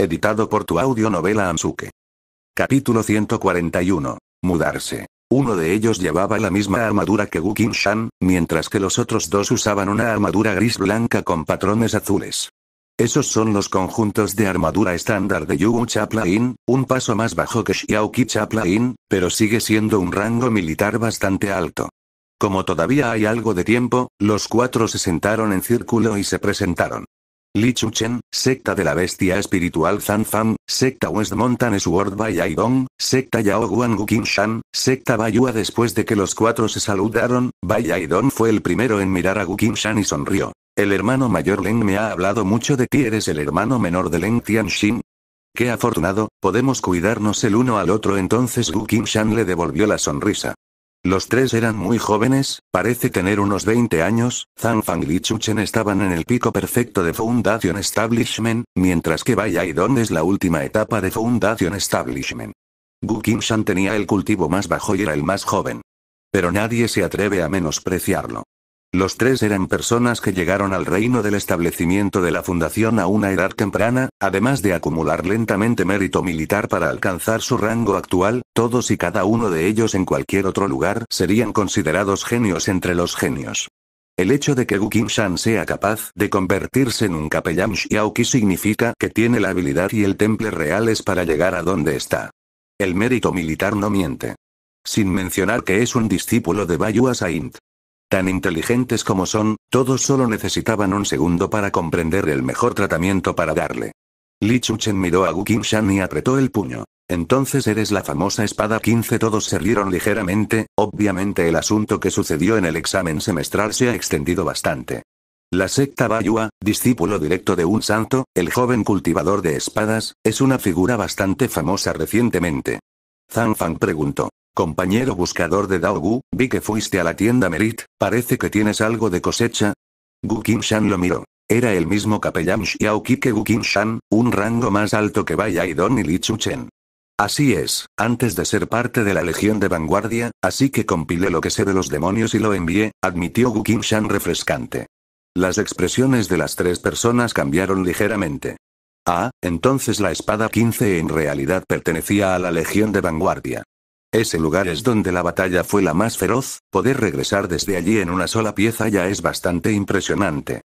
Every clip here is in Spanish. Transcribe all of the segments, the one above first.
editado por tu audionovela Amsuke. Capítulo 141. Mudarse. Uno de ellos llevaba la misma armadura que Gukin Shan, mientras que los otros dos usaban una armadura gris blanca con patrones azules. Esos son los conjuntos de armadura estándar de Yu Chaplain, un paso más bajo que Xiaoqi Chaplain, pero sigue siendo un rango militar bastante alto. Como todavía hay algo de tiempo, los cuatro se sentaron en círculo y se presentaron. Li Chuchen, secta de la bestia espiritual Zanfan, secta West Mountain Sword Bayaidong, secta Yao Guan Shan, secta Bayua Después de que los cuatro se saludaron, Bayaidong fue el primero en mirar a Shan y sonrió. El hermano mayor Leng me ha hablado mucho de ti, eres el hermano menor de Leng Tianxin. Qué afortunado, podemos cuidarnos el uno al otro. Entonces Shan le devolvió la sonrisa. Los tres eran muy jóvenes, parece tener unos 20 años, Zhang Fang y Chuchen estaban en el pico perfecto de Foundation Establishment, mientras que Bai es la última etapa de Foundation Establishment. Gu Shan tenía el cultivo más bajo y era el más joven. Pero nadie se atreve a menospreciarlo. Los tres eran personas que llegaron al reino del establecimiento de la fundación a una edad temprana, además de acumular lentamente mérito militar para alcanzar su rango actual, todos y cada uno de ellos en cualquier otro lugar serían considerados genios entre los genios. El hecho de que Gu Shan sea capaz de convertirse en un capellán Xiaoqi significa que tiene la habilidad y el temple reales para llegar a donde está. El mérito militar no miente. Sin mencionar que es un discípulo de Bayua Saint. Tan inteligentes como son, todos solo necesitaban un segundo para comprender el mejor tratamiento para darle. Li Chuchen miró a Gu Shan y apretó el puño. Entonces eres la famosa espada 15. Todos se rieron ligeramente, obviamente el asunto que sucedió en el examen semestral se ha extendido bastante. La secta Bayua, discípulo directo de un santo, el joven cultivador de espadas, es una figura bastante famosa recientemente. Zhang Fang preguntó. Compañero buscador de Daogu, vi que fuiste a la tienda Merit, parece que tienes algo de cosecha. Gu Shan lo miró. Era el mismo capellán Xiaoqi que Gu Shan, un rango más alto que Bai Aidon y Li Chuchen. Así es, antes de ser parte de la Legión de Vanguardia, así que compilé lo que sé de los demonios y lo envié, admitió Gu Shan refrescante. Las expresiones de las tres personas cambiaron ligeramente. Ah, entonces la espada 15 en realidad pertenecía a la Legión de Vanguardia. Ese lugar es donde la batalla fue la más feroz, poder regresar desde allí en una sola pieza ya es bastante impresionante.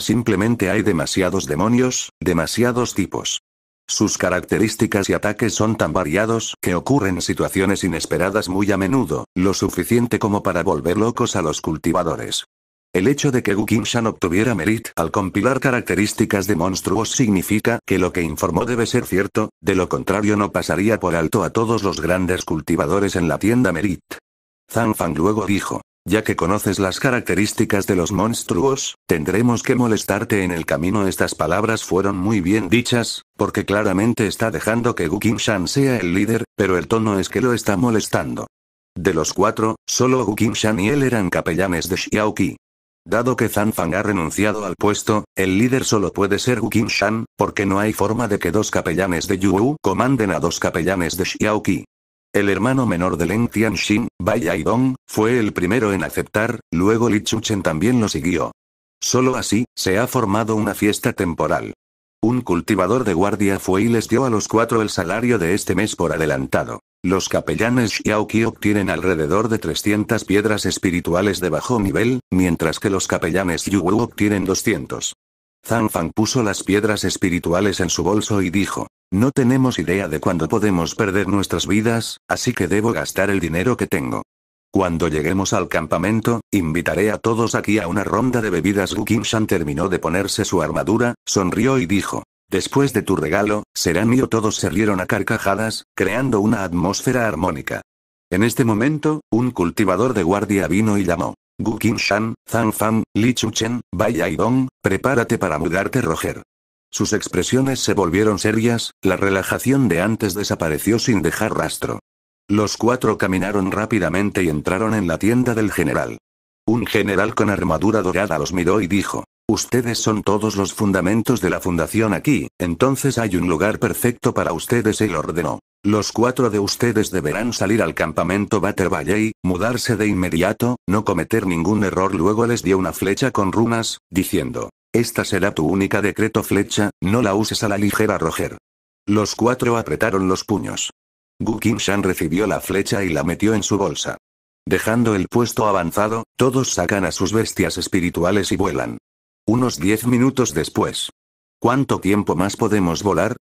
Simplemente hay demasiados demonios, demasiados tipos. Sus características y ataques son tan variados que ocurren situaciones inesperadas muy a menudo, lo suficiente como para volver locos a los cultivadores. El hecho de que Gu Shan obtuviera merit al compilar características de monstruos significa que lo que informó debe ser cierto, de lo contrario no pasaría por alto a todos los grandes cultivadores en la tienda merit. Zhang Fang luego dijo, ya que conoces las características de los monstruos, tendremos que molestarte en el camino. Estas palabras fueron muy bien dichas, porque claramente está dejando que Gu Shan sea el líder, pero el tono es que lo está molestando. De los cuatro, solo Gu Shan y él eran capellanes de Xiaoqi. Dado que Zanfang ha renunciado al puesto, el líder solo puede ser Gu Shan, porque no hay forma de que dos capellanes de Yu comanden a dos capellanes de Xiaoqi. El hermano menor de Leng Tianxin, Bai Aidong, fue el primero en aceptar, luego Li Chuchen también lo siguió. Solo así, se ha formado una fiesta temporal. Un cultivador de guardia fue y les dio a los cuatro el salario de este mes por adelantado. Los capellanes Xiaoqi obtienen alrededor de 300 piedras espirituales de bajo nivel, mientras que los capellanes Yuwu obtienen 200. Zhang Fang puso las piedras espirituales en su bolso y dijo, no tenemos idea de cuándo podemos perder nuestras vidas, así que debo gastar el dinero que tengo. Cuando lleguemos al campamento, invitaré a todos aquí a una ronda de bebidas. Shan terminó de ponerse su armadura, sonrió y dijo, Después de tu regalo, será mío. Todos se rieron a carcajadas, creando una atmósfera armónica. En este momento, un cultivador de guardia vino y llamó. Gu Shan, Zhang Fan, Li Chuchen, Bai Aidong, prepárate para mudarte Roger. Sus expresiones se volvieron serias, la relajación de antes desapareció sin dejar rastro. Los cuatro caminaron rápidamente y entraron en la tienda del general. Un general con armadura dorada los miró y dijo, Ustedes son todos los fundamentos de la fundación aquí, entonces hay un lugar perfecto para ustedes. Él ordenó. Los cuatro de ustedes deberán salir al campamento Bater Valley, mudarse de inmediato, no cometer ningún error. Luego les dio una flecha con runas, diciendo, esta será tu única decreto flecha, no la uses a la ligera Roger. Los cuatro apretaron los puños. Gu Shan recibió la flecha y la metió en su bolsa. Dejando el puesto avanzado, todos sacan a sus bestias espirituales y vuelan. Unos diez minutos después. ¿Cuánto tiempo más podemos volar?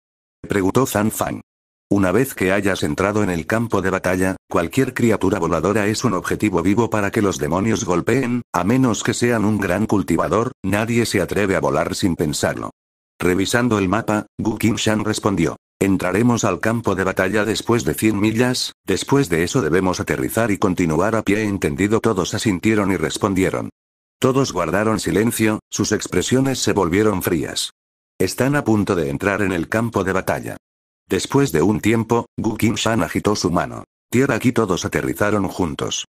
preguntó Zan Fang. Una vez que hayas entrado en el campo de batalla, cualquier criatura voladora es un objetivo vivo para que los demonios golpeen, a menos que sean un gran cultivador, nadie se atreve a volar sin pensarlo. Revisando el mapa, Gu Shan respondió. Entraremos al campo de batalla después de 100 millas, después de eso debemos aterrizar y continuar a pie. Entendido todos asintieron y respondieron. Todos guardaron silencio, sus expresiones se volvieron frías. Están a punto de entrar en el campo de batalla. Después de un tiempo, Gu Shan agitó su mano. Tierra aquí todos aterrizaron juntos.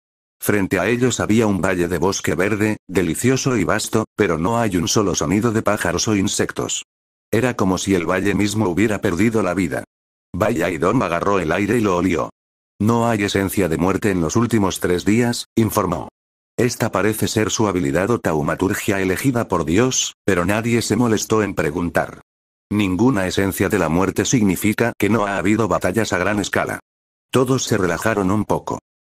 Frente a ellos había un valle de bosque verde, delicioso y vasto, pero no hay un solo sonido de pájaros o insectos. Era como si el valle mismo hubiera perdido la vida. Don agarró el aire y lo olió. No hay esencia de muerte en los últimos tres días, informó. Esta parece ser su habilidad o taumaturgia elegida por Dios, pero nadie se molestó en preguntar. Ninguna esencia de la muerte significa que no ha habido batallas a gran escala. Todos se relajaron un poco.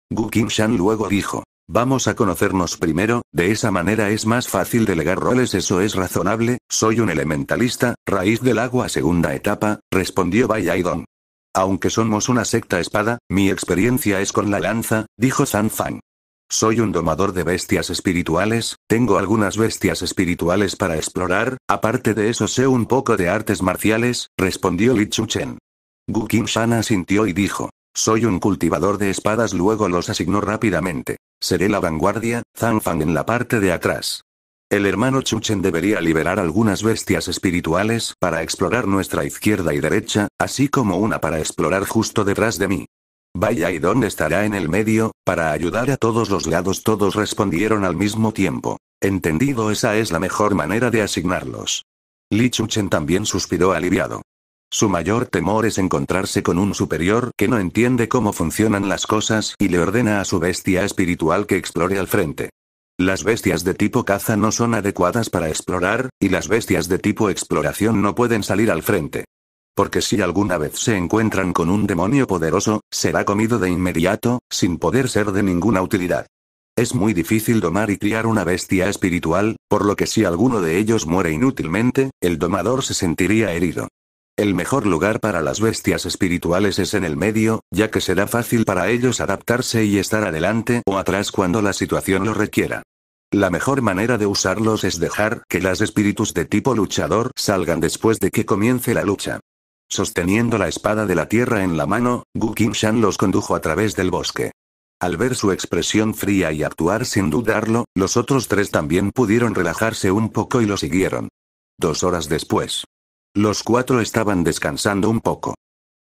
Gu Shan luego dijo. Vamos a conocernos primero, de esa manera es más fácil delegar roles, eso es razonable, soy un elementalista, raíz del agua segunda etapa, respondió Bai. Aunque somos una secta espada, mi experiencia es con la lanza, dijo Zan Fang. Soy un domador de bestias espirituales, tengo algunas bestias espirituales para explorar, aparte de eso sé un poco de artes marciales, respondió Li Chuchen. Gu Shan asintió y dijo. Soy un cultivador de espadas, luego los asignó rápidamente. Seré la vanguardia, Zanfang en la parte de atrás. El hermano Chuchen debería liberar algunas bestias espirituales para explorar nuestra izquierda y derecha, así como una para explorar justo detrás de mí. Vaya y dónde estará en el medio, para ayudar a todos los lados todos respondieron al mismo tiempo. Entendido esa es la mejor manera de asignarlos. Li Chuchen también suspiró aliviado. Su mayor temor es encontrarse con un superior que no entiende cómo funcionan las cosas y le ordena a su bestia espiritual que explore al frente. Las bestias de tipo caza no son adecuadas para explorar, y las bestias de tipo exploración no pueden salir al frente. Porque si alguna vez se encuentran con un demonio poderoso, será comido de inmediato, sin poder ser de ninguna utilidad. Es muy difícil domar y criar una bestia espiritual, por lo que si alguno de ellos muere inútilmente, el domador se sentiría herido. El mejor lugar para las bestias espirituales es en el medio, ya que será fácil para ellos adaptarse y estar adelante o atrás cuando la situación lo requiera. La mejor manera de usarlos es dejar que las espíritus de tipo luchador salgan después de que comience la lucha. Sosteniendo la espada de la tierra en la mano, Gu Shan los condujo a través del bosque. Al ver su expresión fría y actuar sin dudarlo, los otros tres también pudieron relajarse un poco y lo siguieron. Dos horas después. Los cuatro estaban descansando un poco.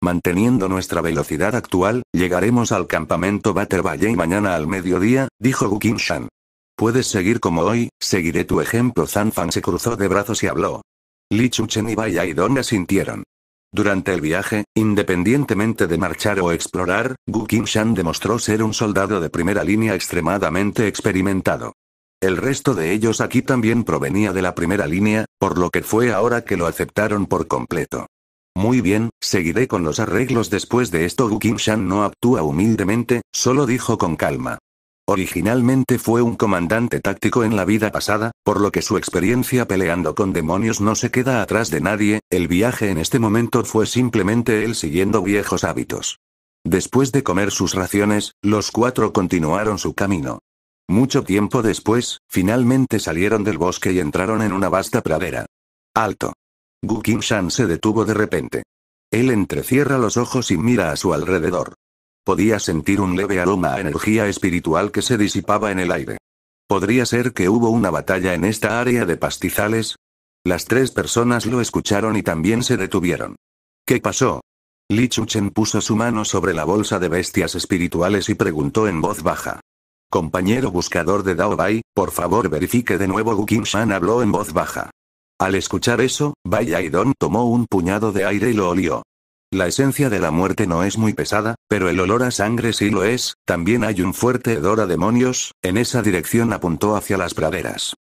Manteniendo nuestra velocidad actual, llegaremos al campamento Bater Valley mañana al mediodía, dijo Gu Shan. Puedes seguir como hoy, seguiré tu ejemplo. Zanfang se cruzó de brazos y habló. Li Chuchen y Bai Aidong asintieron. Durante el viaje, independientemente de marchar o explorar, Gu Shan demostró ser un soldado de primera línea extremadamente experimentado. El resto de ellos aquí también provenía de la primera línea, por lo que fue ahora que lo aceptaron por completo. Muy bien, seguiré con los arreglos después de esto. Gu Shan no actúa humildemente, solo dijo con calma. Originalmente fue un comandante táctico en la vida pasada, por lo que su experiencia peleando con demonios no se queda atrás de nadie, el viaje en este momento fue simplemente él siguiendo viejos hábitos. Después de comer sus raciones, los cuatro continuaron su camino. Mucho tiempo después, finalmente salieron del bosque y entraron en una vasta pradera. Alto. Gu Shan se detuvo de repente. Él entrecierra los ojos y mira a su alrededor. Podía sentir un leve aroma a energía espiritual que se disipaba en el aire. ¿Podría ser que hubo una batalla en esta área de pastizales? Las tres personas lo escucharon y también se detuvieron. ¿Qué pasó? Li Chuchen puso su mano sobre la bolsa de bestias espirituales y preguntó en voz baja. Compañero buscador de Dao Bai, por favor verifique de nuevo Gu Shan habló en voz baja. Al escuchar eso, Bai Aidon tomó un puñado de aire y lo olió. La esencia de la muerte no es muy pesada, pero el olor a sangre sí lo es, también hay un fuerte hedor a demonios, en esa dirección apuntó hacia las praderas.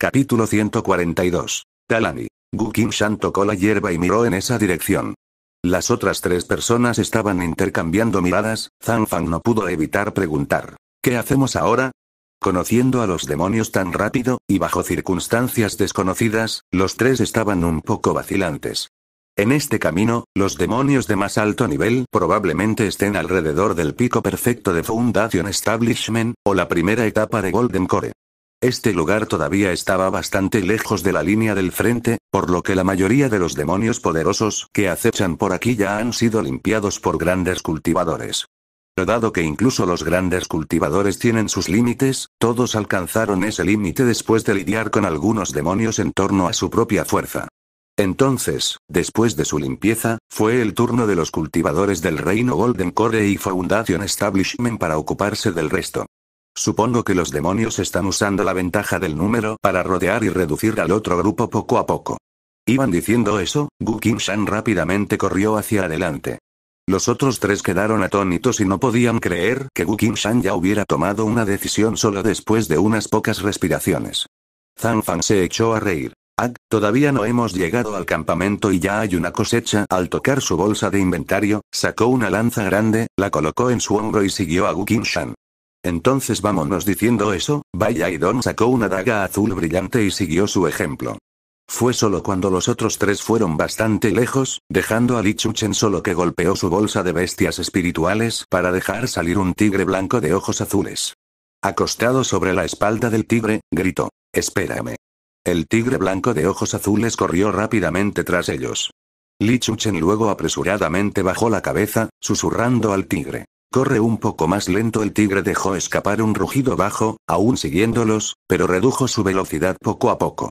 Capítulo 142. Talani. Gu Shan tocó la hierba y miró en esa dirección. Las otras tres personas estaban intercambiando miradas, Zanfang no pudo evitar preguntar. ¿Qué hacemos ahora? Conociendo a los demonios tan rápido, y bajo circunstancias desconocidas, los tres estaban un poco vacilantes. En este camino, los demonios de más alto nivel probablemente estén alrededor del pico perfecto de Foundation Establishment, o la primera etapa de Golden Core. Este lugar todavía estaba bastante lejos de la línea del frente, por lo que la mayoría de los demonios poderosos que acechan por aquí ya han sido limpiados por grandes cultivadores. Pero dado que incluso los grandes cultivadores tienen sus límites, todos alcanzaron ese límite después de lidiar con algunos demonios en torno a su propia fuerza. Entonces, después de su limpieza, fue el turno de los cultivadores del reino Golden Core y Foundation Establishment para ocuparse del resto. Supongo que los demonios están usando la ventaja del número para rodear y reducir al otro grupo poco a poco. Iban diciendo eso, Gu Shan rápidamente corrió hacia adelante. Los otros tres quedaron atónitos y no podían creer que Gu Shan ya hubiera tomado una decisión solo después de unas pocas respiraciones. Fan se echó a reír. Ag, todavía no hemos llegado al campamento y ya hay una cosecha. Al tocar su bolsa de inventario, sacó una lanza grande, la colocó en su hombro y siguió a Gu Shan. Entonces vámonos diciendo eso, Vaya Don sacó una daga azul brillante y siguió su ejemplo. Fue solo cuando los otros tres fueron bastante lejos, dejando a Li Chuchen solo que golpeó su bolsa de bestias espirituales para dejar salir un tigre blanco de ojos azules. Acostado sobre la espalda del tigre, gritó, Espérame. El tigre blanco de ojos azules corrió rápidamente tras ellos. Li Chuchen luego apresuradamente bajó la cabeza, susurrando al tigre. Corre un poco más lento el tigre dejó escapar un rugido bajo, aún siguiéndolos, pero redujo su velocidad poco a poco.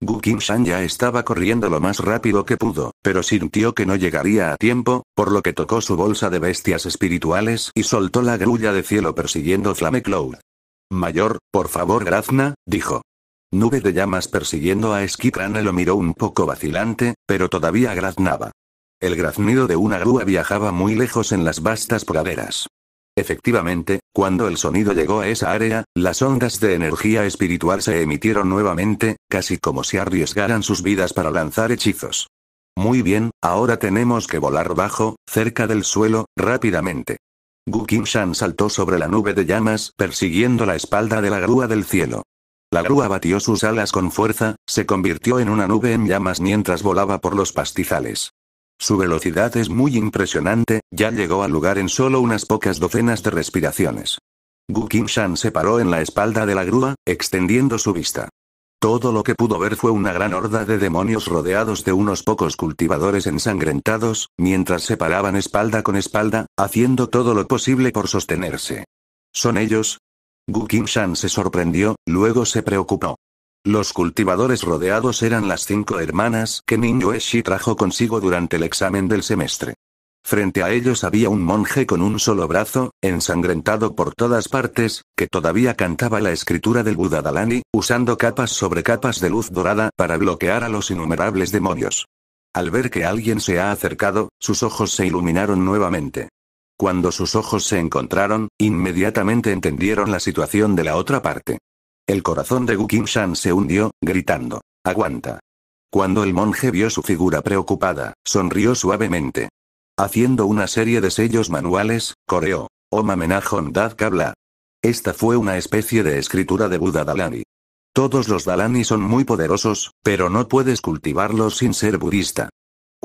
Gu Shan ya estaba corriendo lo más rápido que pudo, pero sintió que no llegaría a tiempo, por lo que tocó su bolsa de bestias espirituales y soltó la grulla de cielo persiguiendo Flame Cloud. Mayor, por favor Grazna, dijo. Nube de llamas persiguiendo a Skitrane lo miró un poco vacilante, pero todavía graznaba. El graznido de una grúa viajaba muy lejos en las vastas praderas. Efectivamente, cuando el sonido llegó a esa área, las ondas de energía espiritual se emitieron nuevamente, casi como si arriesgaran sus vidas para lanzar hechizos. Muy bien, ahora tenemos que volar bajo, cerca del suelo, rápidamente. Gu saltó sobre la nube de llamas, persiguiendo la espalda de la grúa del cielo. La grúa batió sus alas con fuerza, se convirtió en una nube en llamas mientras volaba por los pastizales. Su velocidad es muy impresionante, ya llegó al lugar en solo unas pocas docenas de respiraciones. Gu Shan se paró en la espalda de la grúa, extendiendo su vista. Todo lo que pudo ver fue una gran horda de demonios rodeados de unos pocos cultivadores ensangrentados, mientras se paraban espalda con espalda, haciendo todo lo posible por sostenerse. ¿Son ellos? Gu Shan se sorprendió, luego se preocupó. Los cultivadores rodeados eran las cinco hermanas que Ninjo Eshi trajo consigo durante el examen del semestre. Frente a ellos había un monje con un solo brazo, ensangrentado por todas partes, que todavía cantaba la escritura del Buda Dalani, usando capas sobre capas de luz dorada para bloquear a los innumerables demonios. Al ver que alguien se ha acercado, sus ojos se iluminaron nuevamente. Cuando sus ojos se encontraron, inmediatamente entendieron la situación de la otra parte. El corazón de Gu Shan se hundió, gritando. Aguanta. Cuando el monje vio su figura preocupada, sonrió suavemente. Haciendo una serie de sellos manuales, coreó. Oma Menahon Dad Kabla. Esta fue una especie de escritura de Buda Dalani. Todos los Dalani son muy poderosos, pero no puedes cultivarlos sin ser budista.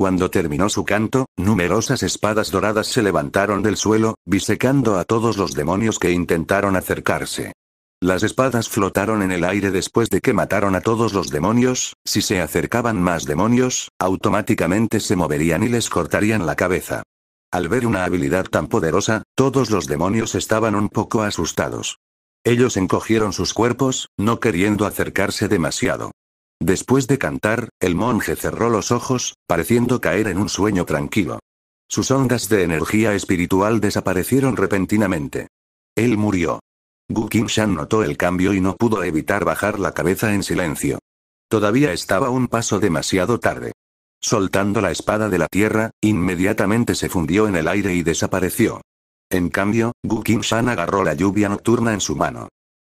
Cuando terminó su canto, numerosas espadas doradas se levantaron del suelo, bisecando a todos los demonios que intentaron acercarse. Las espadas flotaron en el aire después de que mataron a todos los demonios, si se acercaban más demonios, automáticamente se moverían y les cortarían la cabeza. Al ver una habilidad tan poderosa, todos los demonios estaban un poco asustados. Ellos encogieron sus cuerpos, no queriendo acercarse demasiado. Después de cantar, el monje cerró los ojos, pareciendo caer en un sueño tranquilo. Sus ondas de energía espiritual desaparecieron repentinamente. Él murió. Gu Shan notó el cambio y no pudo evitar bajar la cabeza en silencio. Todavía estaba un paso demasiado tarde. Soltando la espada de la tierra, inmediatamente se fundió en el aire y desapareció. En cambio, Gu Shan agarró la lluvia nocturna en su mano.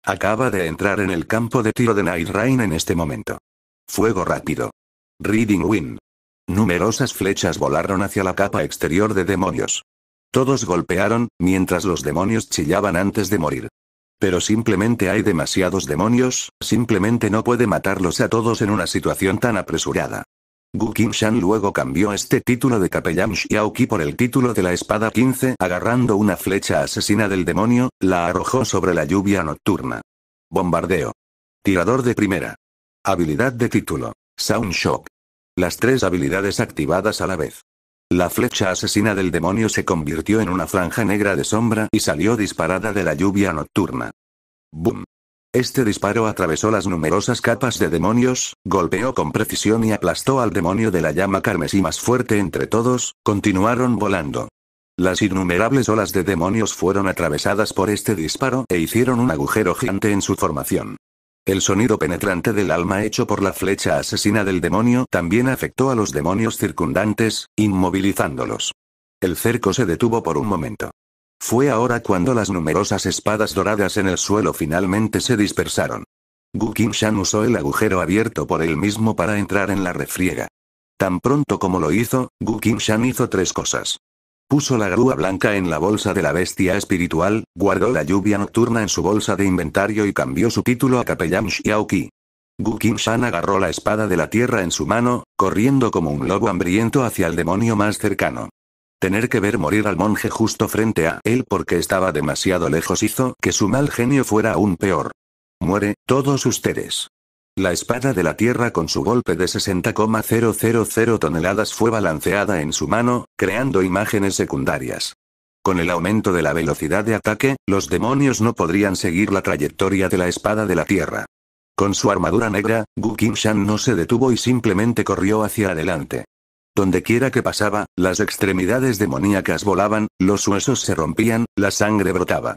Acaba de entrar en el campo de tiro de Night Rain en este momento. Fuego rápido. Reading Wind. Numerosas flechas volaron hacia la capa exterior de demonios. Todos golpearon, mientras los demonios chillaban antes de morir. Pero simplemente hay demasiados demonios, simplemente no puede matarlos a todos en una situación tan apresurada. Gu Shan luego cambió este título de capellán Xiaoqi por el título de la espada 15, agarrando una flecha asesina del demonio, la arrojó sobre la lluvia nocturna. Bombardeo. Tirador de primera. Habilidad de título. Sound Shock. Las tres habilidades activadas a la vez. La flecha asesina del demonio se convirtió en una franja negra de sombra y salió disparada de la lluvia nocturna. ¡Boom! Este disparo atravesó las numerosas capas de demonios, golpeó con precisión y aplastó al demonio de la llama carmesí más fuerte entre todos, continuaron volando. Las innumerables olas de demonios fueron atravesadas por este disparo e hicieron un agujero gigante en su formación. El sonido penetrante del alma hecho por la flecha asesina del demonio también afectó a los demonios circundantes, inmovilizándolos. El cerco se detuvo por un momento. Fue ahora cuando las numerosas espadas doradas en el suelo finalmente se dispersaron. Gu Shan usó el agujero abierto por él mismo para entrar en la refriega. Tan pronto como lo hizo, Gu Shan hizo tres cosas. Puso la grúa blanca en la bolsa de la bestia espiritual, guardó la lluvia nocturna en su bolsa de inventario y cambió su título a capellán Xiaoqi. Gu Shan agarró la espada de la tierra en su mano, corriendo como un lobo hambriento hacia el demonio más cercano. Tener que ver morir al monje justo frente a él porque estaba demasiado lejos hizo que su mal genio fuera aún peor. Muere, todos ustedes. La espada de la tierra con su golpe de 60,000 toneladas fue balanceada en su mano, creando imágenes secundarias. Con el aumento de la velocidad de ataque, los demonios no podrían seguir la trayectoria de la espada de la tierra. Con su armadura negra, Gu Shan no se detuvo y simplemente corrió hacia adelante. Dondequiera que pasaba, las extremidades demoníacas volaban, los huesos se rompían, la sangre brotaba.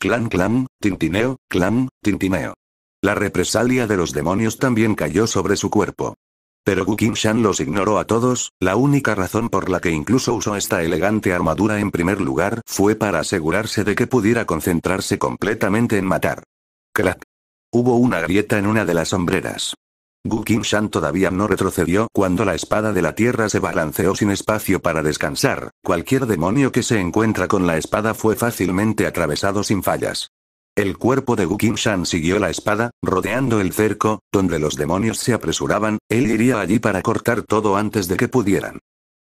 Clan clan, tintineo, clan, tintineo. La represalia de los demonios también cayó sobre su cuerpo. Pero Gu los ignoró a todos, la única razón por la que incluso usó esta elegante armadura en primer lugar fue para asegurarse de que pudiera concentrarse completamente en matar. Crack. Hubo una grieta en una de las sombreras. Gu Shan todavía no retrocedió cuando la espada de la tierra se balanceó sin espacio para descansar, cualquier demonio que se encuentra con la espada fue fácilmente atravesado sin fallas. El cuerpo de Gu Shan siguió la espada, rodeando el cerco, donde los demonios se apresuraban, él iría allí para cortar todo antes de que pudieran.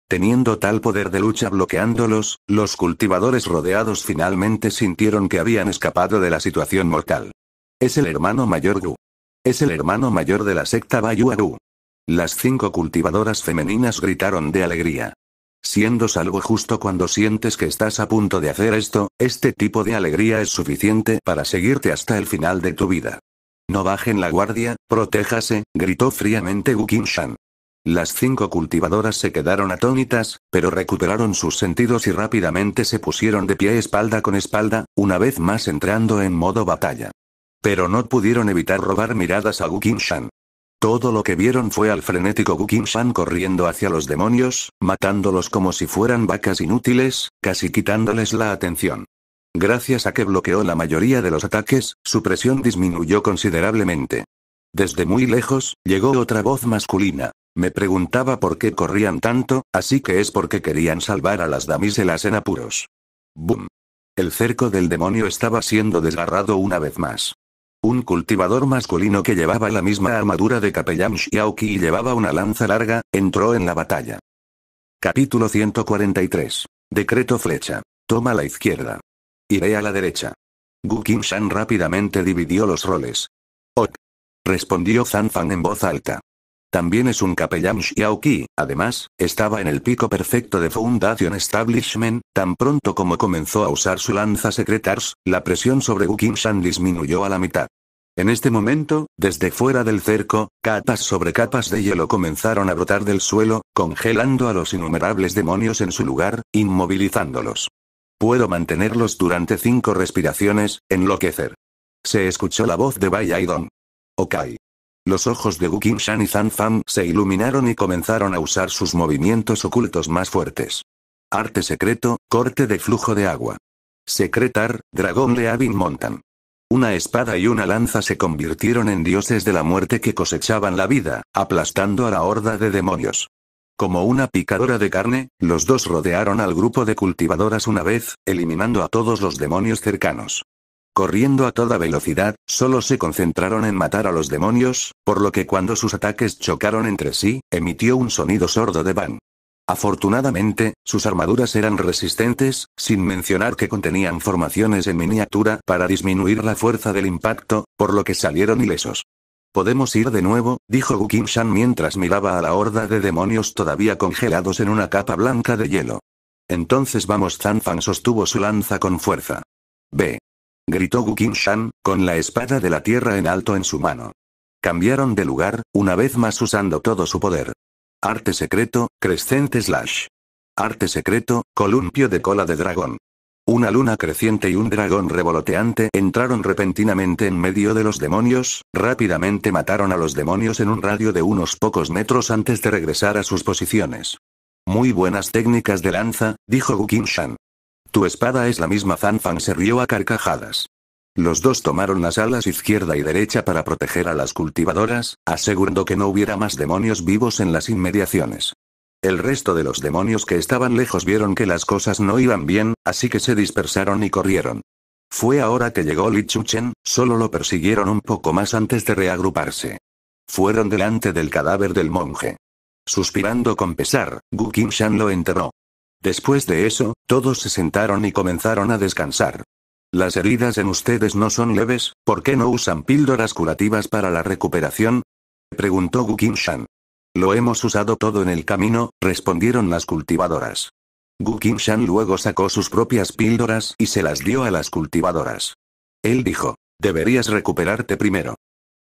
Teniendo tal poder de lucha bloqueándolos, los cultivadores rodeados finalmente sintieron que habían escapado de la situación mortal. Es el hermano mayor Gu. Es el hermano mayor de la secta Gu. Las cinco cultivadoras femeninas gritaron de alegría. Siendo salvo justo cuando sientes que estás a punto de hacer esto, este tipo de alegría es suficiente para seguirte hasta el final de tu vida. No bajen la guardia, protéjase, gritó fríamente Gu Shan. Las cinco cultivadoras se quedaron atónitas, pero recuperaron sus sentidos y rápidamente se pusieron de pie espalda con espalda, una vez más entrando en modo batalla. Pero no pudieron evitar robar miradas a Gu Shan. Todo lo que vieron fue al frenético Gu Shan corriendo hacia los demonios, matándolos como si fueran vacas inútiles, casi quitándoles la atención. Gracias a que bloqueó la mayoría de los ataques, su presión disminuyó considerablemente. Desde muy lejos, llegó otra voz masculina. Me preguntaba por qué corrían tanto, así que es porque querían salvar a las damiselas en apuros. ¡Bum! El cerco del demonio estaba siendo desgarrado una vez más. Un cultivador masculino que llevaba la misma armadura de capellán Xiaoqi y llevaba una lanza larga, entró en la batalla. Capítulo 143. Decreto flecha. Toma la izquierda. Iré a la derecha. Gu Shan rápidamente dividió los roles. Ok. Respondió Fan en voz alta. También es un capellán Xiaoqi, además, estaba en el pico perfecto de Foundation Establishment, tan pronto como comenzó a usar su lanza secretars, la presión sobre Gu Shan disminuyó a la mitad. En este momento, desde fuera del cerco, capas sobre capas de hielo comenzaron a brotar del suelo, congelando a los innumerables demonios en su lugar, inmovilizándolos. Puedo mantenerlos durante cinco respiraciones, enloquecer. Se escuchó la voz de Bai Aidong. Ok. Los ojos de Gu Shan y Zan Fan se iluminaron y comenzaron a usar sus movimientos ocultos más fuertes. Arte secreto, corte de flujo de agua. Secretar, dragón Leavin Montan. Una espada y una lanza se convirtieron en dioses de la muerte que cosechaban la vida, aplastando a la horda de demonios. Como una picadora de carne, los dos rodearon al grupo de cultivadoras una vez, eliminando a todos los demonios cercanos. Corriendo a toda velocidad, solo se concentraron en matar a los demonios, por lo que cuando sus ataques chocaron entre sí, emitió un sonido sordo de van. Afortunadamente, sus armaduras eran resistentes, sin mencionar que contenían formaciones en miniatura para disminuir la fuerza del impacto, por lo que salieron ilesos. Podemos ir de nuevo, dijo Gukin Shan mientras miraba a la horda de demonios todavía congelados en una capa blanca de hielo. Entonces vamos Zanfang sostuvo su lanza con fuerza. Ve gritó Gukin Shan, con la espada de la tierra en alto en su mano. Cambiaron de lugar, una vez más usando todo su poder. Arte secreto, crescente slash. Arte secreto, columpio de cola de dragón. Una luna creciente y un dragón revoloteante entraron repentinamente en medio de los demonios, rápidamente mataron a los demonios en un radio de unos pocos metros antes de regresar a sus posiciones. Muy buenas técnicas de lanza, dijo Gukin Shan. Tu espada es la misma Zanfang se rió a carcajadas. Los dos tomaron las alas izquierda y derecha para proteger a las cultivadoras, asegurando que no hubiera más demonios vivos en las inmediaciones. El resto de los demonios que estaban lejos vieron que las cosas no iban bien, así que se dispersaron y corrieron. Fue ahora que llegó Li Chuchen, solo lo persiguieron un poco más antes de reagruparse. Fueron delante del cadáver del monje. Suspirando con pesar, Gu Shan lo enterró. Después de eso, todos se sentaron y comenzaron a descansar. Las heridas en ustedes no son leves, ¿por qué no usan píldoras curativas para la recuperación? preguntó Gu Shan. Lo hemos usado todo en el camino, respondieron las cultivadoras. Gu Shan luego sacó sus propias píldoras y se las dio a las cultivadoras. Él dijo, deberías recuperarte primero.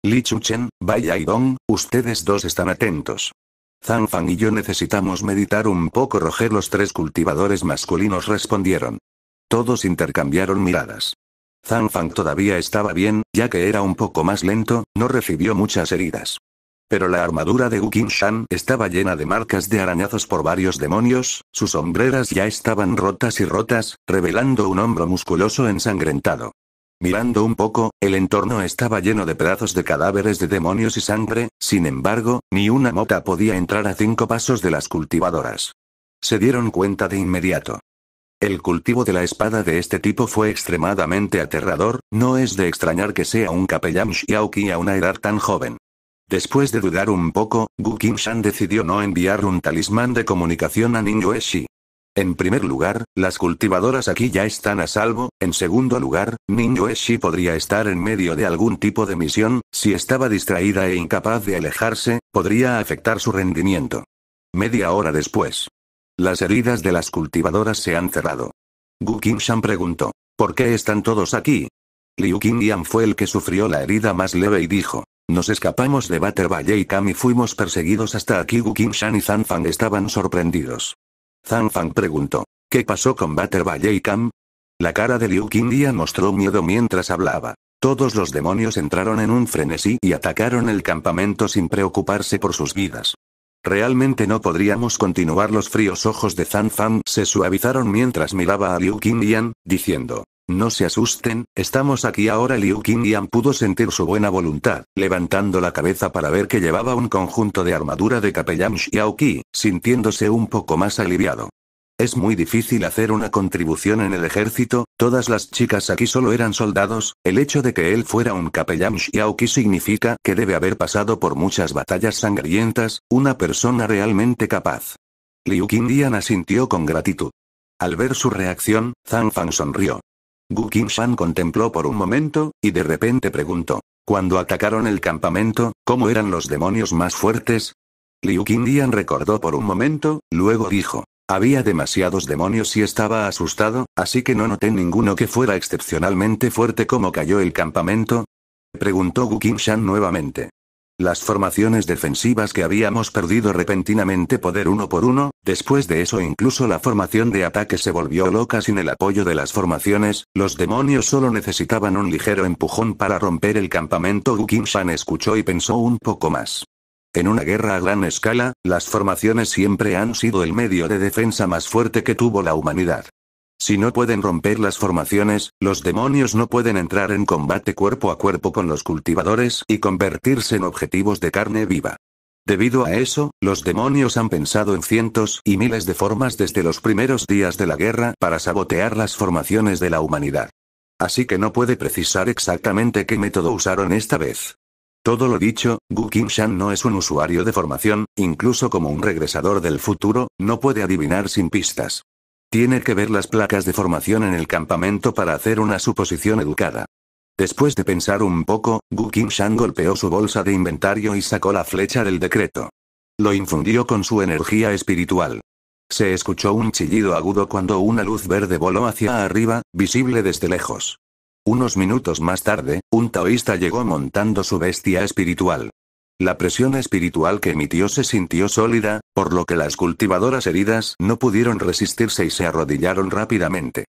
Li Chuchen, Bai y Dong, ustedes dos están atentos. Zanfang y yo necesitamos meditar un poco. Roger los tres cultivadores masculinos respondieron. Todos intercambiaron miradas. Zanfang todavía estaba bien, ya que era un poco más lento, no recibió muchas heridas. Pero la armadura de Wu Shan estaba llena de marcas de arañazos por varios demonios, sus sombreras ya estaban rotas y rotas, revelando un hombro musculoso ensangrentado. Mirando un poco, el entorno estaba lleno de pedazos de cadáveres de demonios y sangre, sin embargo, ni una mota podía entrar a cinco pasos de las cultivadoras. Se dieron cuenta de inmediato. El cultivo de la espada de este tipo fue extremadamente aterrador, no es de extrañar que sea un capellán Xiaoqi a una edad tan joven. Después de dudar un poco, Gu Shan decidió no enviar un talismán de comunicación a Ning Shi. En primer lugar, las cultivadoras aquí ya están a salvo, en segundo lugar, Ninjo Eshi podría estar en medio de algún tipo de misión, si estaba distraída e incapaz de alejarse, podría afectar su rendimiento. Media hora después. Las heridas de las cultivadoras se han cerrado. Gu Shan preguntó, ¿por qué están todos aquí? Liu Qingyan fue el que sufrió la herida más leve y dijo, nos escapamos de Butter Valley y fuimos perseguidos hasta aquí Gu Shan y Zanfang estaban sorprendidos. Zanfang preguntó. ¿Qué pasó con Butter Valley Cam? La cara de Liu Qingyan mostró miedo mientras hablaba. Todos los demonios entraron en un frenesí y atacaron el campamento sin preocuparse por sus vidas. Realmente no podríamos continuar. Los fríos ojos de Zanfang se suavizaron mientras miraba a Liu Qingyan, diciendo. No se asusten, estamos aquí ahora. Liu Qingyan pudo sentir su buena voluntad, levantando la cabeza para ver que llevaba un conjunto de armadura de capellán Xiaoqi, sintiéndose un poco más aliviado. Es muy difícil hacer una contribución en el ejército, todas las chicas aquí solo eran soldados, el hecho de que él fuera un capellán Xiaoqi significa que debe haber pasado por muchas batallas sangrientas, una persona realmente capaz. Liu Qingyan asintió con gratitud. Al ver su reacción, Zhang Fang sonrió. Gu Shan contempló por un momento, y de repente preguntó. Cuando atacaron el campamento, ¿cómo eran los demonios más fuertes? Liu Qingdian recordó por un momento, luego dijo. Había demasiados demonios y estaba asustado, así que no noté ninguno que fuera excepcionalmente fuerte como cayó el campamento. Preguntó Gu Shan nuevamente. Las formaciones defensivas que habíamos perdido repentinamente poder uno por uno, después de eso incluso la formación de ataque se volvió loca sin el apoyo de las formaciones, los demonios solo necesitaban un ligero empujón para romper el campamento Shan escuchó y pensó un poco más. En una guerra a gran escala, las formaciones siempre han sido el medio de defensa más fuerte que tuvo la humanidad. Si no pueden romper las formaciones, los demonios no pueden entrar en combate cuerpo a cuerpo con los cultivadores y convertirse en objetivos de carne viva. Debido a eso, los demonios han pensado en cientos y miles de formas desde los primeros días de la guerra para sabotear las formaciones de la humanidad. Así que no puede precisar exactamente qué método usaron esta vez. Todo lo dicho, Gu Shan no es un usuario de formación, incluso como un regresador del futuro, no puede adivinar sin pistas. Tiene que ver las placas de formación en el campamento para hacer una suposición educada. Después de pensar un poco, Gu Shan golpeó su bolsa de inventario y sacó la flecha del decreto. Lo infundió con su energía espiritual. Se escuchó un chillido agudo cuando una luz verde voló hacia arriba, visible desde lejos. Unos minutos más tarde, un taoísta llegó montando su bestia espiritual. La presión espiritual que emitió se sintió sólida, por lo que las cultivadoras heridas no pudieron resistirse y se arrodillaron rápidamente.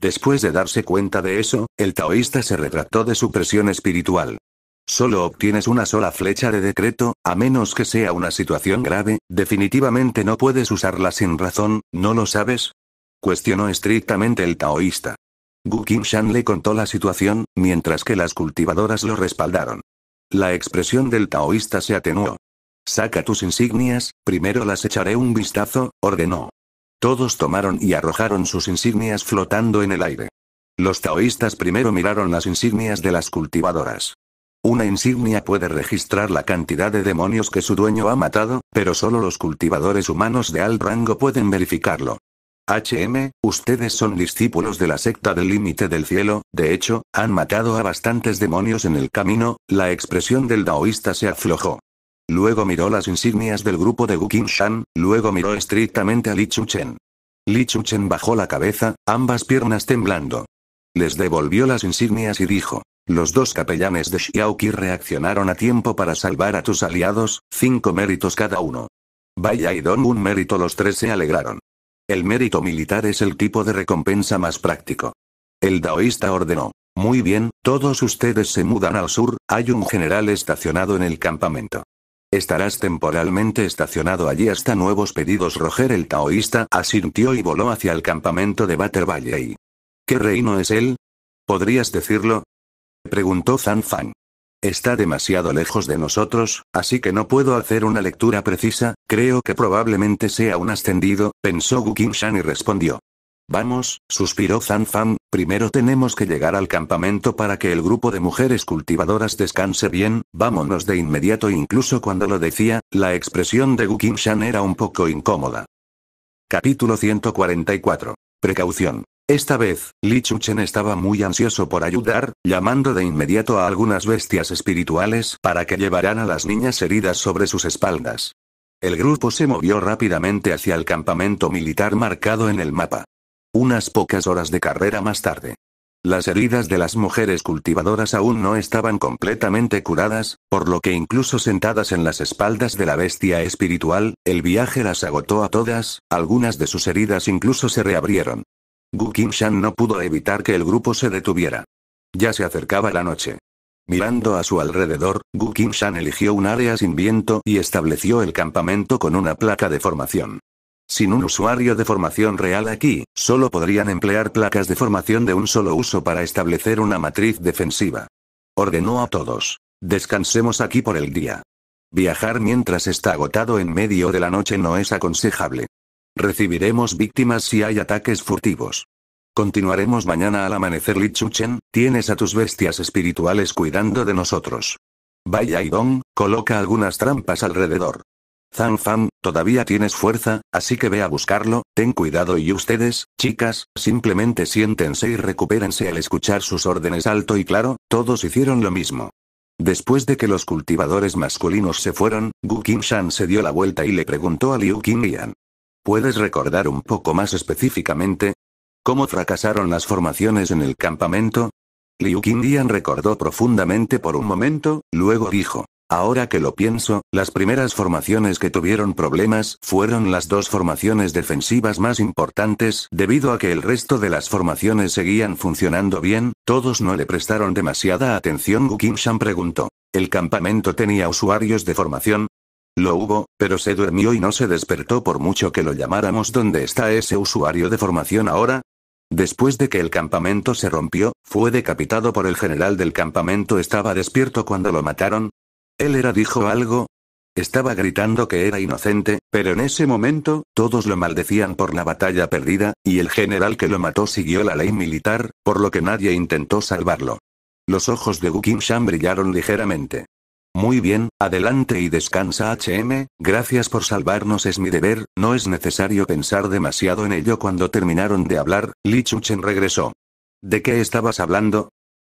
Después de darse cuenta de eso, el taoísta se retrató de su presión espiritual. Solo obtienes una sola flecha de decreto, a menos que sea una situación grave, definitivamente no puedes usarla sin razón, ¿no lo sabes? Cuestionó estrictamente el taoísta. Gu Shan le contó la situación, mientras que las cultivadoras lo respaldaron. La expresión del taoísta se atenuó. Saca tus insignias, primero las echaré un vistazo, ordenó. Todos tomaron y arrojaron sus insignias flotando en el aire. Los taoístas primero miraron las insignias de las cultivadoras. Una insignia puede registrar la cantidad de demonios que su dueño ha matado, pero solo los cultivadores humanos de alto rango pueden verificarlo. HM, ustedes son discípulos de la secta del límite del cielo, de hecho, han matado a bastantes demonios en el camino, la expresión del taoísta se aflojó. Luego miró las insignias del grupo de Gu Shan, luego miró estrictamente a Li Chuchen. Li Chuchen bajó la cabeza, ambas piernas temblando. Les devolvió las insignias y dijo. Los dos capellanes de Xiaoqi reaccionaron a tiempo para salvar a tus aliados, cinco méritos cada uno. Vaya y Don un mérito los tres se alegraron. El mérito militar es el tipo de recompensa más práctico. El daoísta ordenó. Muy bien, todos ustedes se mudan al sur, hay un general estacionado en el campamento. Estarás temporalmente estacionado allí hasta nuevos pedidos. Roger el taoísta asintió y voló hacia el campamento de Butter Valley. ¿Qué reino es él? ¿Podrías decirlo? Preguntó Zan Fan. Está demasiado lejos de nosotros, así que no puedo hacer una lectura precisa, creo que probablemente sea un ascendido, pensó Gu Shan y respondió. Vamos, suspiró Zan Fan, primero tenemos que llegar al campamento para que el grupo de mujeres cultivadoras descanse bien, vámonos de inmediato incluso cuando lo decía, la expresión de Gu Shan era un poco incómoda. Capítulo 144. Precaución. Esta vez, Li Chuchen estaba muy ansioso por ayudar, llamando de inmediato a algunas bestias espirituales para que llevaran a las niñas heridas sobre sus espaldas. El grupo se movió rápidamente hacia el campamento militar marcado en el mapa. Unas pocas horas de carrera más tarde. Las heridas de las mujeres cultivadoras aún no estaban completamente curadas, por lo que incluso sentadas en las espaldas de la bestia espiritual, el viaje las agotó a todas, algunas de sus heridas incluso se reabrieron. Gu Shan no pudo evitar que el grupo se detuviera. Ya se acercaba la noche. Mirando a su alrededor, Gu Shan eligió un área sin viento y estableció el campamento con una placa de formación. Sin un usuario de formación real aquí, solo podrían emplear placas de formación de un solo uso para establecer una matriz defensiva. Ordenó a todos. Descansemos aquí por el día. Viajar mientras está agotado en medio de la noche no es aconsejable. Recibiremos víctimas si hay ataques furtivos. Continuaremos mañana al amanecer Li Chuchen, tienes a tus bestias espirituales cuidando de nosotros. Vaya Dong, coloca algunas trampas alrededor. Fan, todavía tienes fuerza, así que ve a buscarlo, ten cuidado y ustedes, chicas, simplemente siéntense y recupérense al escuchar sus órdenes alto y claro, todos hicieron lo mismo. Después de que los cultivadores masculinos se fueron, Gu Shan se dio la vuelta y le preguntó a Liu Qinglian. ¿Puedes recordar un poco más específicamente? ¿Cómo fracasaron las formaciones en el campamento? Liu Qinglian recordó profundamente por un momento, luego dijo. Ahora que lo pienso, las primeras formaciones que tuvieron problemas fueron las dos formaciones defensivas más importantes, debido a que el resto de las formaciones seguían funcionando bien, todos no le prestaron demasiada atención. Gu Shan preguntó. ¿El campamento tenía usuarios de formación? Lo hubo, pero se durmió y no se despertó por mucho que lo llamáramos. ¿Dónde está ese usuario de formación ahora? Después de que el campamento se rompió, fue decapitado por el general del campamento. Estaba despierto cuando lo mataron, él era dijo algo. Estaba gritando que era inocente, pero en ese momento, todos lo maldecían por la batalla perdida, y el general que lo mató siguió la ley militar, por lo que nadie intentó salvarlo. Los ojos de Gu Shan brillaron ligeramente. Muy bien, adelante y descansa HM, gracias por salvarnos es mi deber, no es necesario pensar demasiado en ello cuando terminaron de hablar, Li Chuchen regresó. ¿De qué estabas hablando?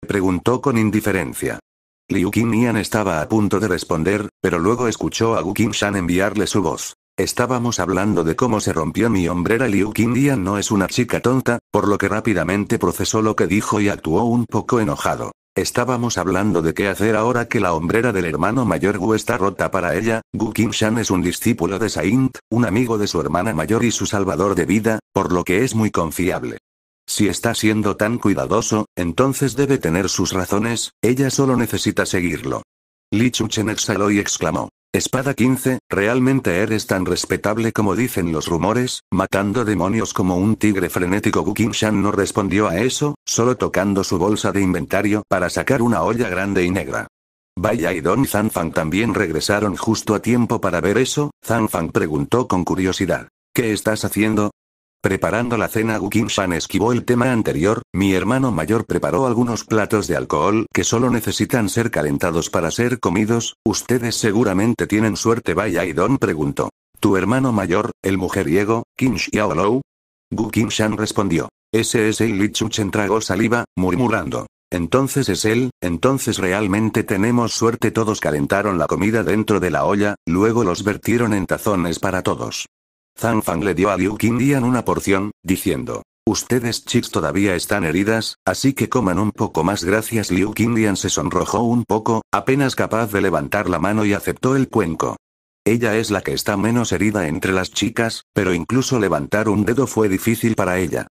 Preguntó con indiferencia. Liu Qingyan estaba a punto de responder, pero luego escuchó a Gu Shan enviarle su voz. Estábamos hablando de cómo se rompió mi hombrera Liu Qingyan no es una chica tonta, por lo que rápidamente procesó lo que dijo y actuó un poco enojado. Estábamos hablando de qué hacer ahora que la hombrera del hermano mayor Gu está rota para ella, Gu Shan es un discípulo de Saint, un amigo de su hermana mayor y su salvador de vida, por lo que es muy confiable. Si está siendo tan cuidadoso, entonces debe tener sus razones, ella solo necesita seguirlo. Li Chuchen exhaló y exclamó. Espada 15, ¿realmente eres tan respetable como dicen los rumores, matando demonios como un tigre frenético? Gu Shan no respondió a eso, solo tocando su bolsa de inventario para sacar una olla grande y negra. Vaya y Don Zanfang también regresaron justo a tiempo para ver eso, Zanfang preguntó con curiosidad. ¿Qué estás haciendo? Preparando la cena Gukin-shan esquivó el tema anterior, mi hermano mayor preparó algunos platos de alcohol que solo necesitan ser calentados para ser comidos, ustedes seguramente tienen suerte Vaya y Don preguntó. ¿Tu hermano mayor, el mujeriego, Qin Xiaolou? Gu Shan respondió. Ese es el Li Chuchen tragó saliva, murmurando. Entonces es él, entonces realmente tenemos suerte todos calentaron la comida dentro de la olla, luego los vertieron en tazones para todos. Fang le dio a Liu Qingdian una porción, diciendo. Ustedes chicos todavía están heridas, así que coman un poco más gracias Liu Qingdian se sonrojó un poco, apenas capaz de levantar la mano y aceptó el cuenco. Ella es la que está menos herida entre las chicas, pero incluso levantar un dedo fue difícil para ella.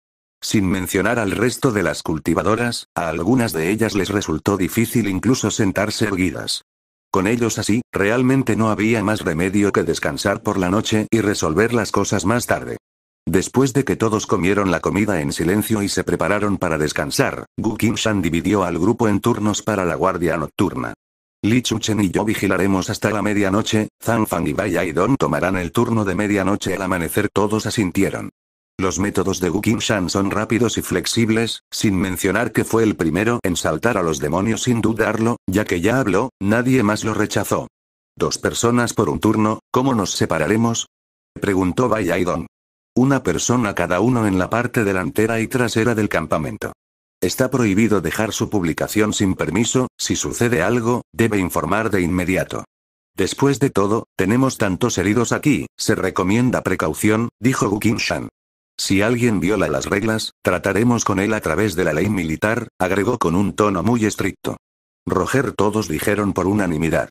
Sin mencionar al resto de las cultivadoras, a algunas de ellas les resultó difícil incluso sentarse erguidas. Con ellos así, realmente no había más remedio que descansar por la noche y resolver las cosas más tarde. Después de que todos comieron la comida en silencio y se prepararon para descansar, Gu Shan dividió al grupo en turnos para la guardia nocturna. Li Chuchen y yo vigilaremos hasta la medianoche, Zhang Fang y Bai Don tomarán el turno de medianoche al amanecer todos asintieron. Los métodos de Gu Shan son rápidos y flexibles, sin mencionar que fue el primero en saltar a los demonios sin dudarlo, ya que ya habló, nadie más lo rechazó. Dos personas por un turno, ¿cómo nos separaremos? Preguntó Bai Aidon. Una persona cada uno en la parte delantera y trasera del campamento. Está prohibido dejar su publicación sin permiso, si sucede algo, debe informar de inmediato. Después de todo, tenemos tantos heridos aquí, se recomienda precaución, dijo Gu Shan. Si alguien viola las reglas, trataremos con él a través de la ley militar, agregó con un tono muy estricto. Roger todos dijeron por unanimidad.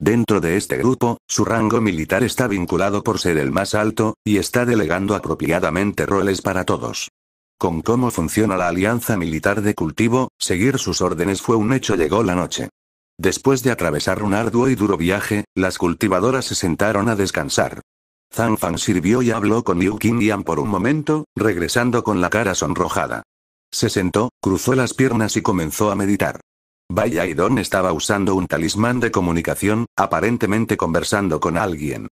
Dentro de este grupo, su rango militar está vinculado por ser el más alto, y está delegando apropiadamente roles para todos. Con cómo funciona la alianza militar de cultivo, seguir sus órdenes fue un hecho llegó la noche. Después de atravesar un arduo y duro viaje, las cultivadoras se sentaron a descansar. Zhang Fang sirvió y habló con Liu Qingyan por un momento, regresando con la cara sonrojada. Se sentó, cruzó las piernas y comenzó a meditar. Bai Aidon estaba usando un talismán de comunicación, aparentemente conversando con alguien.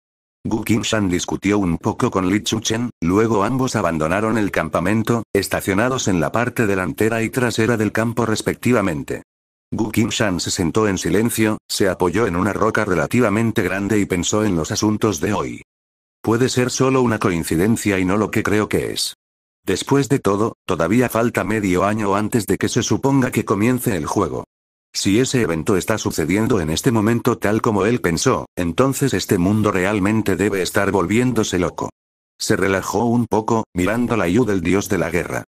Gu Shan discutió un poco con Li Chuchen, luego ambos abandonaron el campamento, estacionados en la parte delantera y trasera del campo respectivamente. Gu Shan se sentó en silencio, se apoyó en una roca relativamente grande y pensó en los asuntos de hoy. Puede ser solo una coincidencia y no lo que creo que es. Después de todo, todavía falta medio año antes de que se suponga que comience el juego. Si ese evento está sucediendo en este momento tal como él pensó, entonces este mundo realmente debe estar volviéndose loco. Se relajó un poco, mirando la Yu del dios de la guerra.